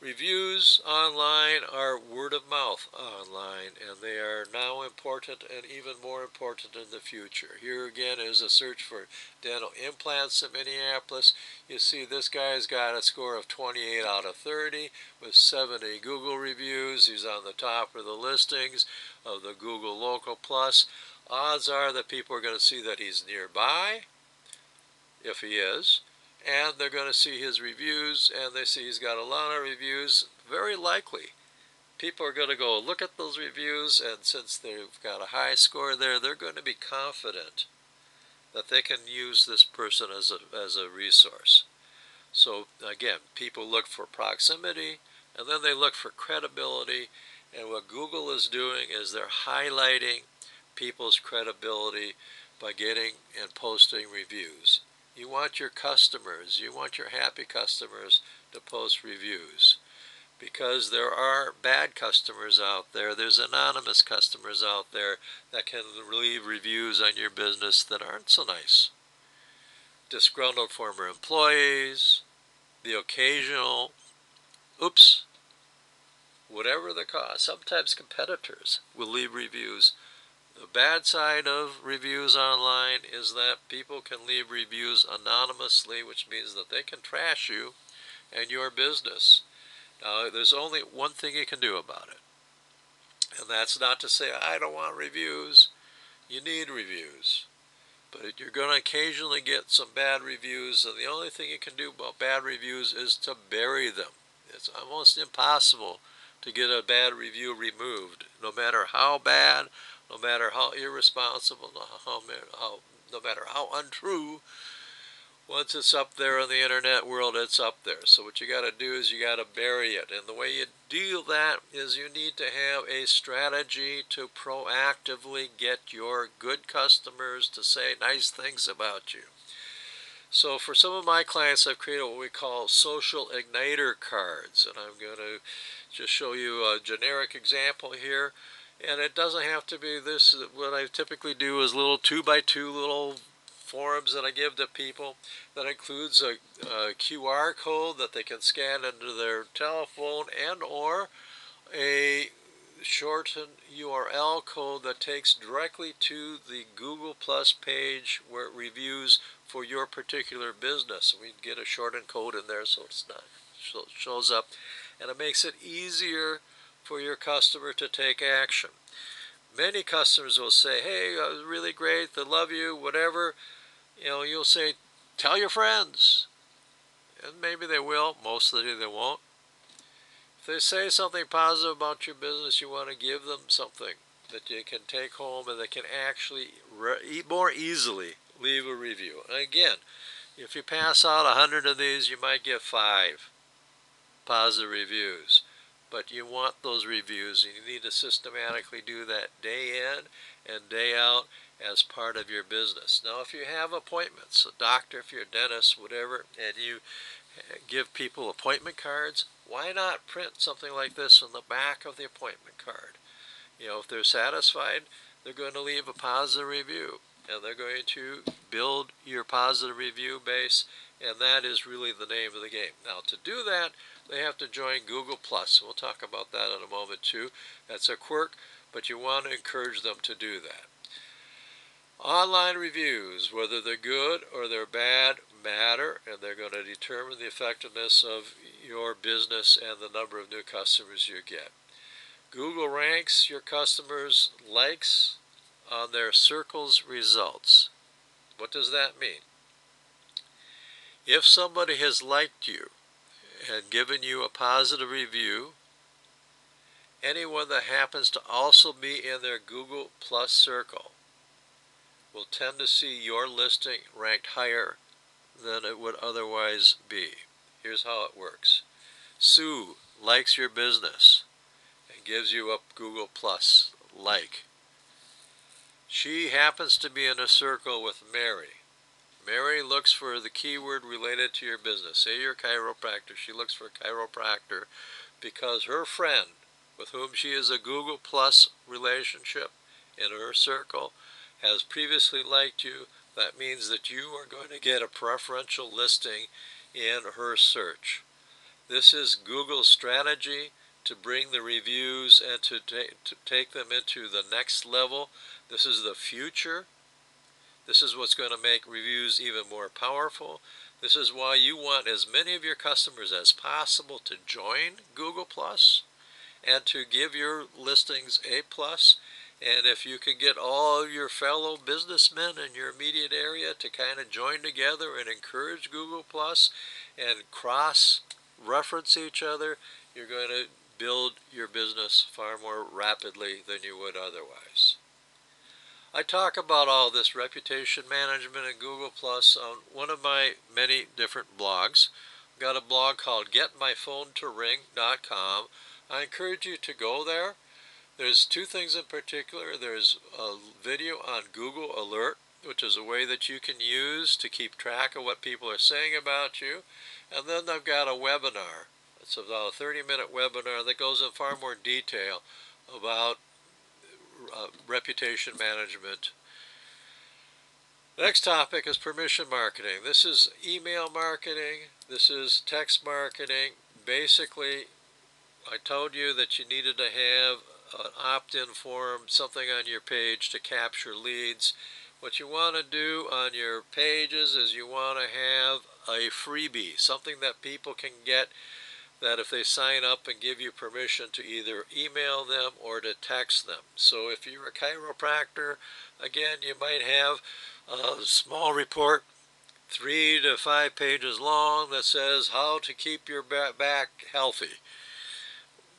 Reviews online are word of mouth online, and they are now important and even more important in the future. Here again is a search for dental implants in Minneapolis. You see this guy's got a score of 28 out of 30 with 70 Google reviews. He's on the top of the listings of the Google Local Plus. Odds are that people are going to see that he's nearby, if he is and they're going to see his reviews and they see he's got a lot of reviews. Very likely people are going to go look at those reviews and since they've got a high score there they're going to be confident that they can use this person as a, as a resource. So again people look for proximity and then they look for credibility and what google is doing is they're highlighting people's credibility by getting and posting reviews you want your customers, you want your happy customers to post reviews because there are bad customers out there. There's anonymous customers out there that can leave reviews on your business that aren't so nice. Disgruntled former employees, the occasional, oops, whatever the cause. Sometimes competitors will leave reviews the bad side of reviews online is that people can leave reviews anonymously, which means that they can trash you and your business. Now, there's only one thing you can do about it, and that's not to say, I don't want reviews. You need reviews. But you're going to occasionally get some bad reviews, and the only thing you can do about bad reviews is to bury them. It's almost impossible to get a bad review removed, no matter how bad no matter how irresponsible, no, how, how, no matter how untrue, once it's up there in the internet world, it's up there. So what you got to do is you got to bury it. And the way you deal that is you need to have a strategy to proactively get your good customers to say nice things about you. So for some of my clients, I've created what we call social igniter cards. And I'm going to just show you a generic example here and it doesn't have to be this what I typically do is little two by two little forms that I give to people that includes a, a QR code that they can scan into their telephone and or a shortened URL code that takes directly to the Google Plus page where it reviews for your particular business. We get a shortened code in there so it's not so it shows up and it makes it easier for your customer to take action. Many customers will say, "Hey, was really great. They love you. Whatever." You know, you'll say, "Tell your friends," and maybe they will. Mostly they won't. If they say something positive about your business, you want to give them something that you can take home and they can actually more easily leave a review. And again, if you pass out a hundred of these, you might get five positive reviews. But you want those reviews, and you need to systematically do that day in and day out as part of your business. Now, if you have appointments, a doctor, if you're a dentist, whatever, and you eh, give people appointment cards, why not print something like this on the back of the appointment card? You know, if they're satisfied, they're going to leave a positive review and they're going to build your positive review base and that is really the name of the game. Now to do that, they have to join Google Plus. We'll talk about that in a moment too. That's a quirk, but you want to encourage them to do that. Online reviews, whether they're good or they're bad, matter, and they're going to determine the effectiveness of your business and the number of new customers you get. Google ranks your customers' likes on their circles results. What does that mean? If somebody has liked you and given you a positive review, anyone that happens to also be in their Google Plus circle will tend to see your listing ranked higher than it would otherwise be. Here's how it works. Sue likes your business and gives you a Google Plus like. She happens to be in a circle with Mary. Mary looks for the keyword related to your business. Say you're a chiropractor. She looks for a chiropractor because her friend, with whom she is a Google Plus relationship in her circle, has previously liked you. That means that you are going to get a preferential listing in her search. This is Google's strategy to bring the reviews and to, ta to take them into the next level. This is the future this is what's going to make reviews even more powerful. This is why you want as many of your customers as possible to join Google Plus and to give your listings a plus. And if you can get all your fellow businessmen in your immediate area to kind of join together and encourage Google Plus and cross reference each other, you're going to build your business far more rapidly than you would otherwise. I talk about all this reputation management and Google Plus on one of my many different blogs. I've got a blog called GetMyPhoneToRing.com. I encourage you to go there. There's two things in particular. There's a video on Google Alert, which is a way that you can use to keep track of what people are saying about you. And then I've got a webinar. It's about a 30 minute webinar that goes in far more detail about uh, reputation management. Next topic is permission marketing. This is email marketing. This is text marketing. Basically, I told you that you needed to have an opt-in form, something on your page to capture leads. What you want to do on your pages is you want to have a freebie, something that people can get that if they sign up and give you permission to either email them or to text them. So if you're a chiropractor, again, you might have a small report, three to five pages long, that says how to keep your back healthy.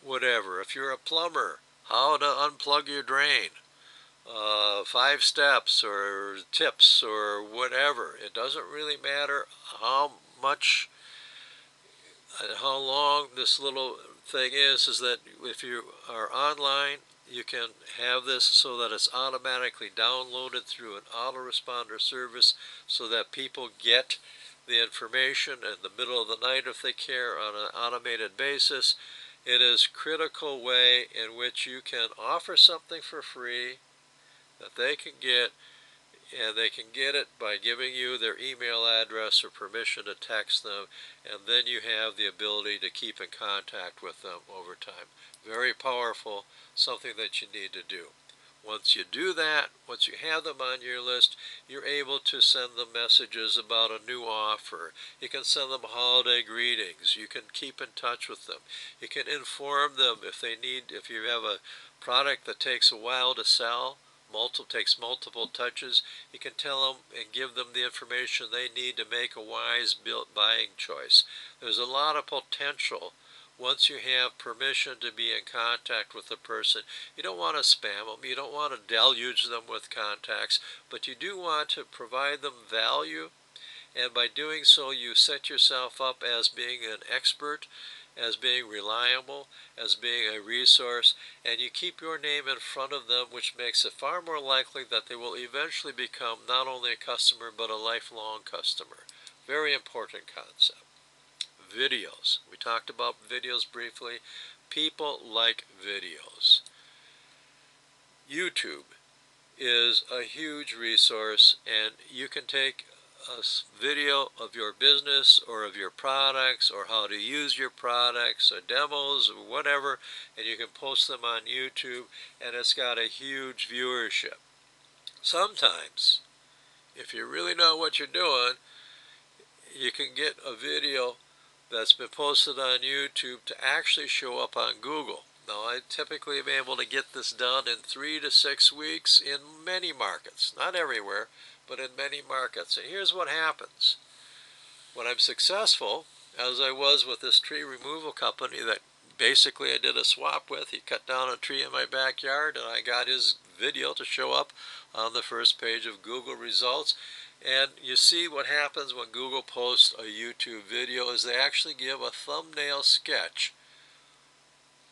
Whatever. If you're a plumber, how to unplug your drain. Uh, five steps or tips or whatever. It doesn't really matter how much Uh, how long this little thing is is that if you are online you can have this so that it's automatically downloaded through an autoresponder service so that people get the information in the middle of the night if they care on an automated basis. It is critical way in which you can offer something for free that they can get and they can get it by giving you their email address or permission to text them, and then you have the ability to keep in contact with them over time. Very powerful, something that you need to do. Once you do that, once you have them on your list, you're able to send them messages about a new offer. You can send them holiday greetings. You can keep in touch with them. You can inform them if they need, if you have a product that takes a while to sell, multiple takes multiple touches, you can tell them and give them the information they need to make a wise built buying choice. There's a lot of potential once you have permission to be in contact with a person, you don't want to spam them, you don't want to deluge them with contacts, but you do want to provide them value. And by doing so, you set yourself up as being an expert, as being reliable, as being a resource, and you keep your name in front of them, which makes it far more likely that they will eventually become not only a customer, but a lifelong customer. Very important concept videos. We talked about videos briefly. People like videos. YouTube is a huge resource and you can take a video of your business or of your products or how to use your products or demos or whatever and you can post them on YouTube and it's got a huge viewership. Sometimes, if you really know what you're doing, you can get a video that's been posted on YouTube to actually show up on Google. Now, I typically am able to get this done in three to six weeks in many markets. Not everywhere, but in many markets. And here's what happens. When I'm successful, as I was with this tree removal company that basically I did a swap with, he cut down a tree in my backyard and I got his video to show up on the first page of Google results. And you see what happens when Google posts a YouTube video is they actually give a thumbnail sketch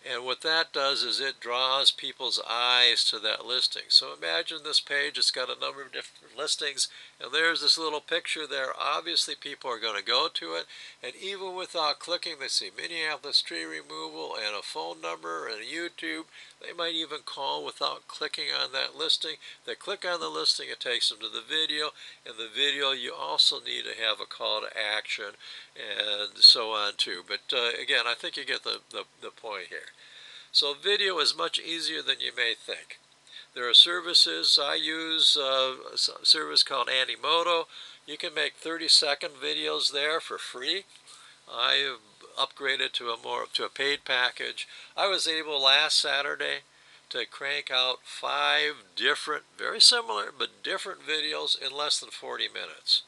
and what that does is it draws people's eyes to that listing. So imagine this page, it's got a number of different listings, and there's this little picture there. Obviously, people are going to go to it, and even without clicking, they see Minneapolis tree removal and a phone number and a YouTube. They might even call without clicking on that listing. They click on the listing, it takes them to the video, and the video you also need to have a call to action and so on too. But uh, again, I think you get the, the, the point here. So video is much easier than you may think. There are services, I use uh, a service called Animoto. You can make 30 second videos there for free. I upgraded to a more to a paid package. I was able last Saturday to crank out five different, very similar but different videos in less than 40 minutes.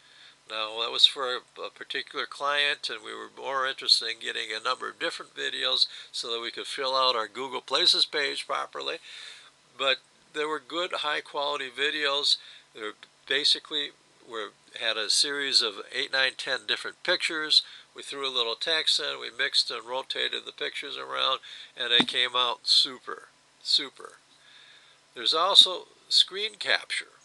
Now, that was for a particular client, and we were more interested in getting a number of different videos so that we could fill out our Google Places page properly. But there were good, high quality videos. They basically were had a series of 8, 9, 10 different pictures. We threw a little text in, we mixed and rotated the pictures around, and they came out super, super. There's also screen capture.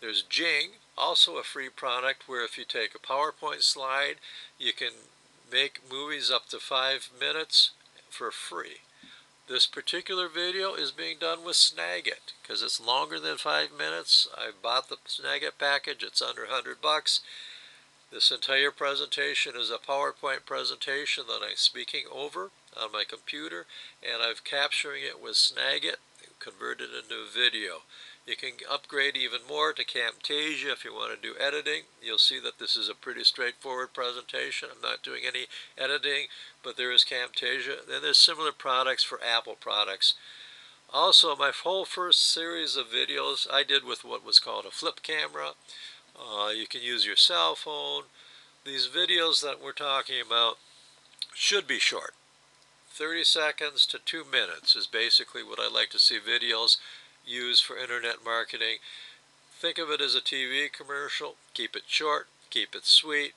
There's Jing, also a free product where if you take a PowerPoint slide, you can make movies up to five minutes for free. This particular video is being done with Snagit because it's longer than five minutes. I bought the Snagit package. It's under 100 bucks. This entire presentation is a PowerPoint presentation that I'm speaking over on my computer and I'm capturing it with Snagit, and converted into video. You can upgrade even more to Camtasia if you want to do editing. You'll see that this is a pretty straightforward presentation. I'm not doing any editing, but there is Camtasia. Then there's similar products for Apple products. Also, my whole first series of videos I did with what was called a flip camera. Uh, you can use your cell phone. These videos that we're talking about should be short. 30 seconds to 2 minutes is basically what I like to see videos used for internet marketing. Think of it as a TV commercial. Keep it short, keep it sweet,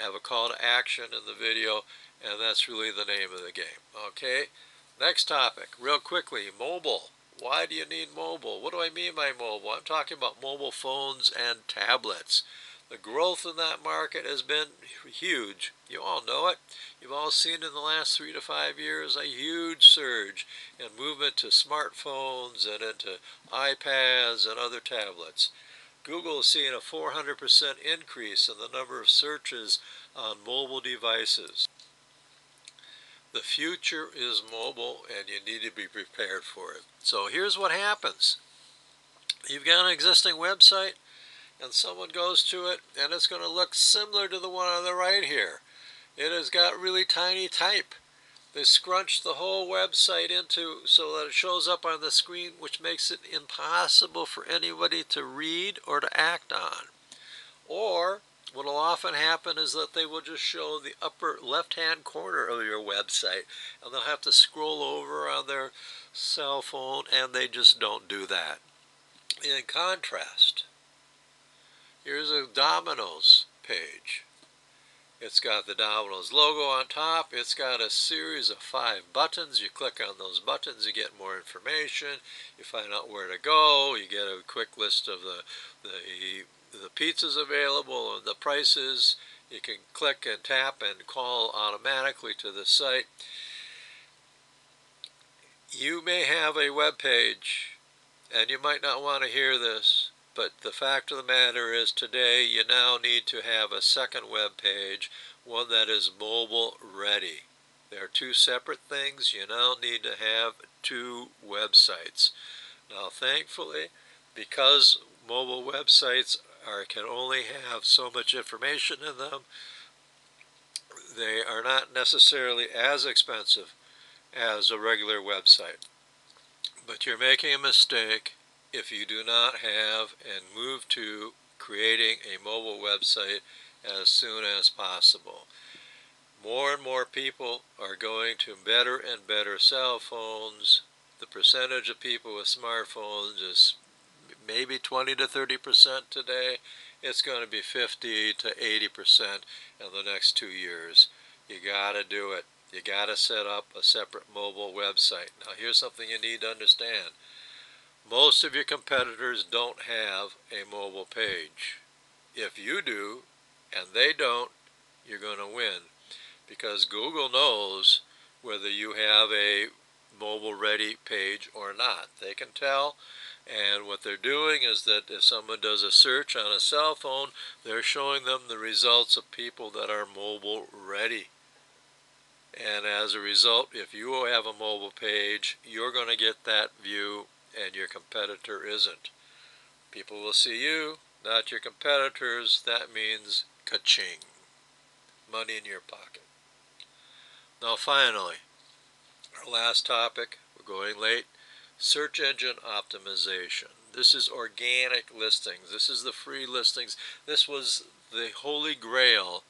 have a call to action in the video, and that's really the name of the game. Okay? Next topic, real quickly mobile. Why do you need mobile? What do I mean by mobile? I'm talking about mobile phones and tablets. The growth in that market has been huge. You all know it. You've all seen in the last three to five years a huge surge in movement to smartphones and into iPads and other tablets. Google is seeing a 400% increase in the number of searches on mobile devices. The future is mobile and you need to be prepared for it. So here's what happens. You've got an existing website and someone goes to it and it's going to look similar to the one on the right here. It has got really tiny type. They scrunched the whole website into so that it shows up on the screen, which makes it impossible for anybody to read or to act on. Or what will often happen is that they will just show the upper left-hand corner of your website, and they'll have to scroll over on their cell phone, and they just don't do that. In contrast, here's a Domino's page. It's got the Domino's logo on top. It's got a series of five buttons. You click on those buttons, you get more information. You find out where to go. You get a quick list of the, the, the pizzas available and the prices. You can click and tap and call automatically to the site. You may have a web page, and you might not want to hear this, but the fact of the matter is today you now need to have a second web page, one that is mobile ready. There are two separate things. You now need to have two websites. Now thankfully, because mobile websites are can only have so much information in them, they are not necessarily as expensive as a regular website. But you're making a mistake if you do not have and move to creating a mobile website as soon as possible. More and more people are going to better and better cell phones. The percentage of people with smartphones is maybe 20 to 30 percent today. It's going to be 50 to 80 percent in the next two years. You got to do it. You got to set up a separate mobile website. Now, here's something you need to understand. Most of your competitors don't have a mobile page. If you do, and they don't, you're going to win. Because Google knows whether you have a mobile ready page or not. They can tell. And what they're doing is that if someone does a search on a cell phone, they're showing them the results of people that are mobile ready. And as a result, if you have a mobile page, you're going to get that view and your competitor isn't. People will see you, not your competitors. That means ka-ching. Money in your pocket. Now finally, our last topic, we're going late, search engine optimization. This is organic listings. This is the free listings. This was the holy grail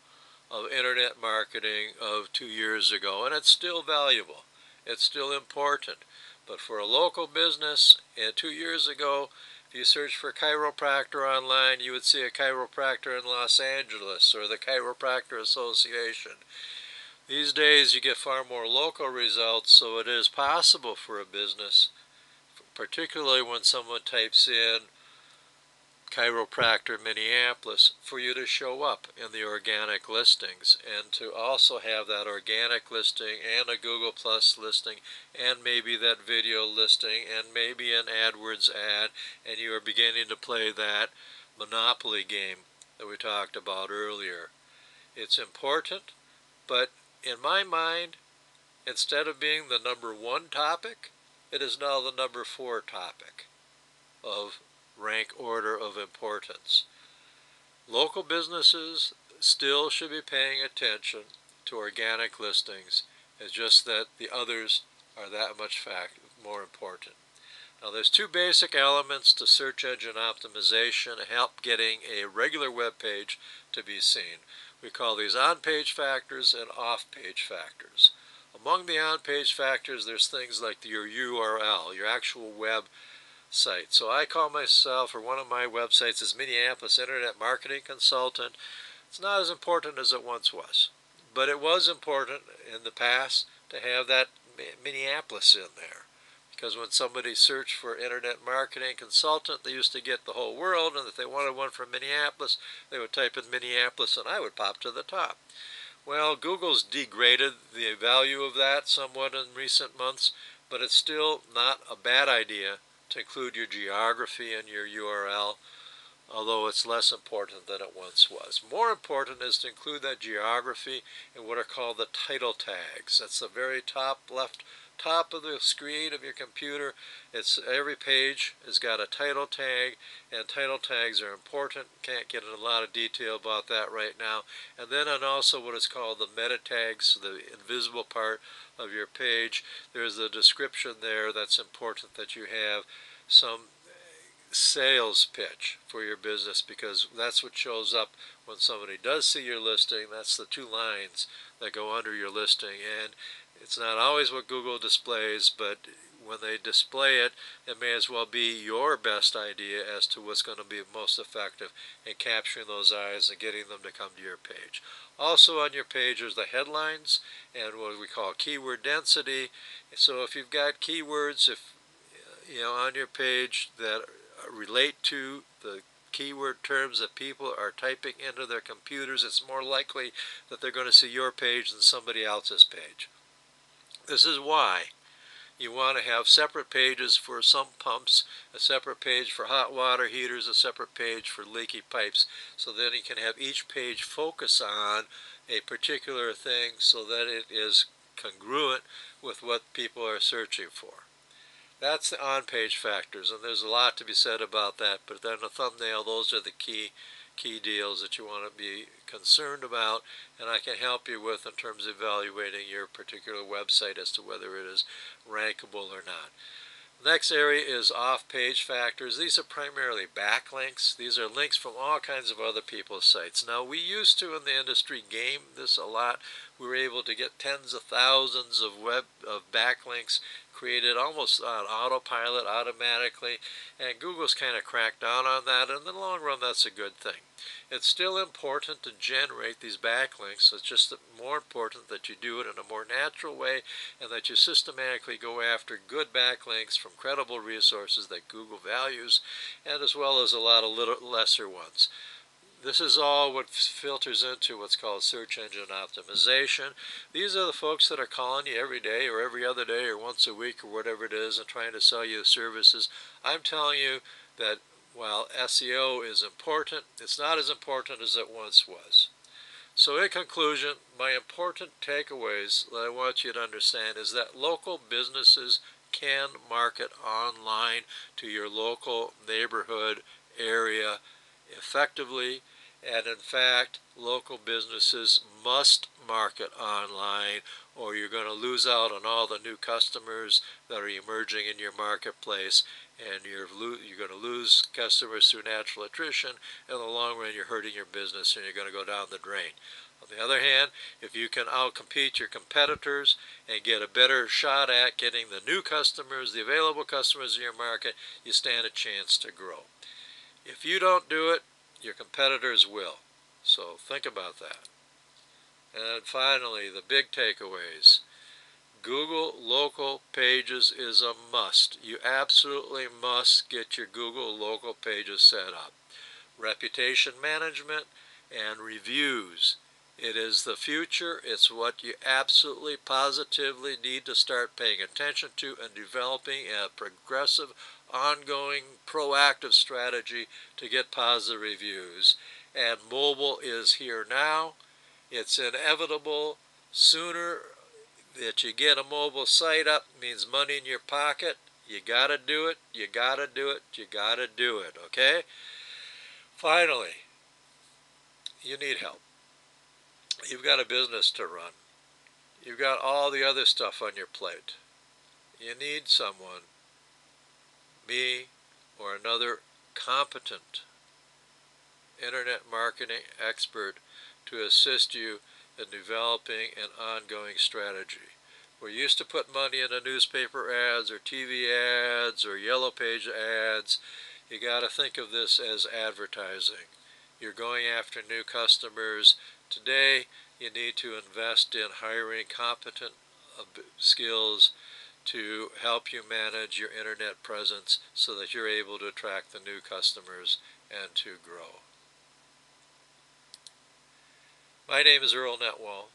of internet marketing of two years ago, and it's still valuable. It's still important. But for a local business, and two years ago, if you search for chiropractor online, you would see a chiropractor in Los Angeles or the Chiropractor Association. These days, you get far more local results, so it is possible for a business, particularly when someone types in chiropractor Minneapolis for you to show up in the organic listings and to also have that organic listing and a Google Plus listing and maybe that video listing and maybe an AdWords ad and you are beginning to play that monopoly game that we talked about earlier. It's important, but in my mind, instead of being the number one topic, it is now the number four topic of rank order of importance. Local businesses still should be paying attention to organic listings. It's just that the others are that much fact more important. Now there's two basic elements to search engine optimization help getting a regular web page to be seen. We call these on-page factors and off-page factors. Among the on-page factors, there's things like your URL, your actual web site. So I call myself, or one of my websites is Minneapolis Internet Marketing Consultant. It's not as important as it once was, but it was important in the past to have that Minneapolis in there. Because when somebody searched for internet marketing consultant, they used to get the whole world, and if they wanted one from Minneapolis, they would type in Minneapolis, and I would pop to the top. Well, Google's degraded the value of that somewhat in recent months, but it's still not a bad idea to include your geography in your URL. although it's less important than it once was. More important is to include that geography in what are called the title tags. That's the very top left top of the screen of your computer. It's every page has got a title tag, and title tags are important. Can't get into a lot of detail about that right now. And then on also what is called the meta tags, the invisible part of your page. There's a description there that's important that you have some sales pitch for your business because that's what shows up when somebody does see your listing. That's the two lines that go under your listing. And it's not always what Google displays, but when they display it, it may as well be your best idea as to what's going to be most effective in capturing those eyes and getting them to come to your page. Also on your page is the headlines and what we call keyword density. So if you've got keywords if you know on your page that relate to the keyword terms that people are typing into their computers, it's more likely that they're going to see your page than somebody else's page. This is why you want to have separate pages for sump pumps, a separate page for hot water heaters, a separate page for leaky pipes, so then you can have each page focus on a particular thing so that it is congruent with what people are searching for. That's the on-page factors, and there's a lot to be said about that, but then the thumbnail, those are the key key deals that you want to be concerned about and I can help you with in terms of evaluating your particular website as to whether it is rankable or not. Next area is off-page factors. These are primarily backlinks. These are links from all kinds of other people's sites. Now, we used to in the industry game this a lot. We were able to get tens of thousands of web of backlinks created almost on autopilot automatically, and Google's kind of cracked down on that. And in the long run, that's a good thing. It's still important to generate these backlinks. It's just more important that you do it in a more natural way and that you systematically go after good backlinks from credible resources that Google values and as well as a lot of little lesser ones. This is all what filters into what's called search engine optimization. These are the folks that are calling you every day or every other day or once a week or whatever it is and trying to sell you services. I'm telling you that while SEO is important, it's not as important as it once was. So in conclusion, my important takeaways that I want you to understand is that local businesses can market online to your local neighborhood area effectively and in fact local businesses must market online or you're going to lose out on all the new customers that are emerging in your marketplace and you're, you're going to lose customers through natural attrition. In the long run, you're hurting your business and you're going to go down the drain. On the other hand, if you can outcompete your competitors and get a better shot at getting the new customers, the available customers in your market, you stand a chance to grow. If you don't do it, your competitors will. So think about that. And finally, the big takeaways. Google local pages is a must. You absolutely must get your Google local pages set up. Reputation management and reviews. It is the future. It's what you absolutely positively need to start paying attention to and developing a progressive, ongoing, proactive strategy to get positive reviews. And mobile is here now. It's inevitable. Sooner that you get a mobile site up means money in your pocket. You got to do it. You got to do it. You got to do it. Okay? Finally, you need help. You've got a business to run. You've got all the other stuff on your plate. You need someone, me or another competent internet marketing expert to assist you in developing an ongoing strategy. We used to put money into newspaper ads or TV ads or yellow page ads. You got to think of this as advertising. You're going after new customers. Today, you need to invest in hiring competent uh, skills to help you manage your internet presence so that you're able to attract the new customers and to grow. My name is Earl Netwal.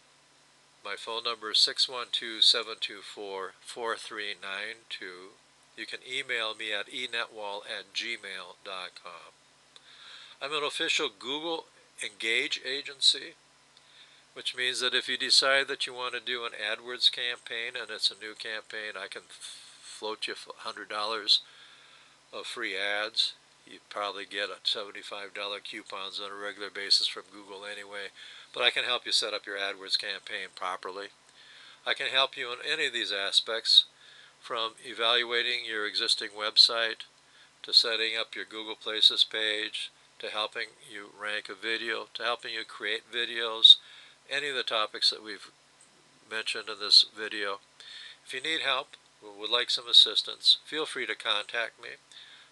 My phone number is 612-724-4392. You can email me at enetwal at gmail.com. I'm an official Google Engage agency, which means that if you decide that you want to do an AdWords campaign and it's a new campaign, I can float you $100 of free ads. You probably get $75 coupons on a regular basis from Google anyway, but I can help you set up your AdWords campaign properly. I can help you in any of these aspects from evaluating your existing website to setting up your Google Places page to helping you rank a video to helping you create videos any of the topics that we've mentioned in this video. If you need help or would like some assistance, feel free to contact me.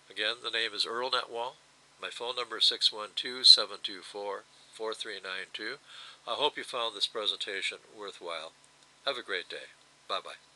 Again, the name is Earl Netwal. My phone number is 612-724-4392. I hope you found this presentation worthwhile. Have a great day. Bye-bye.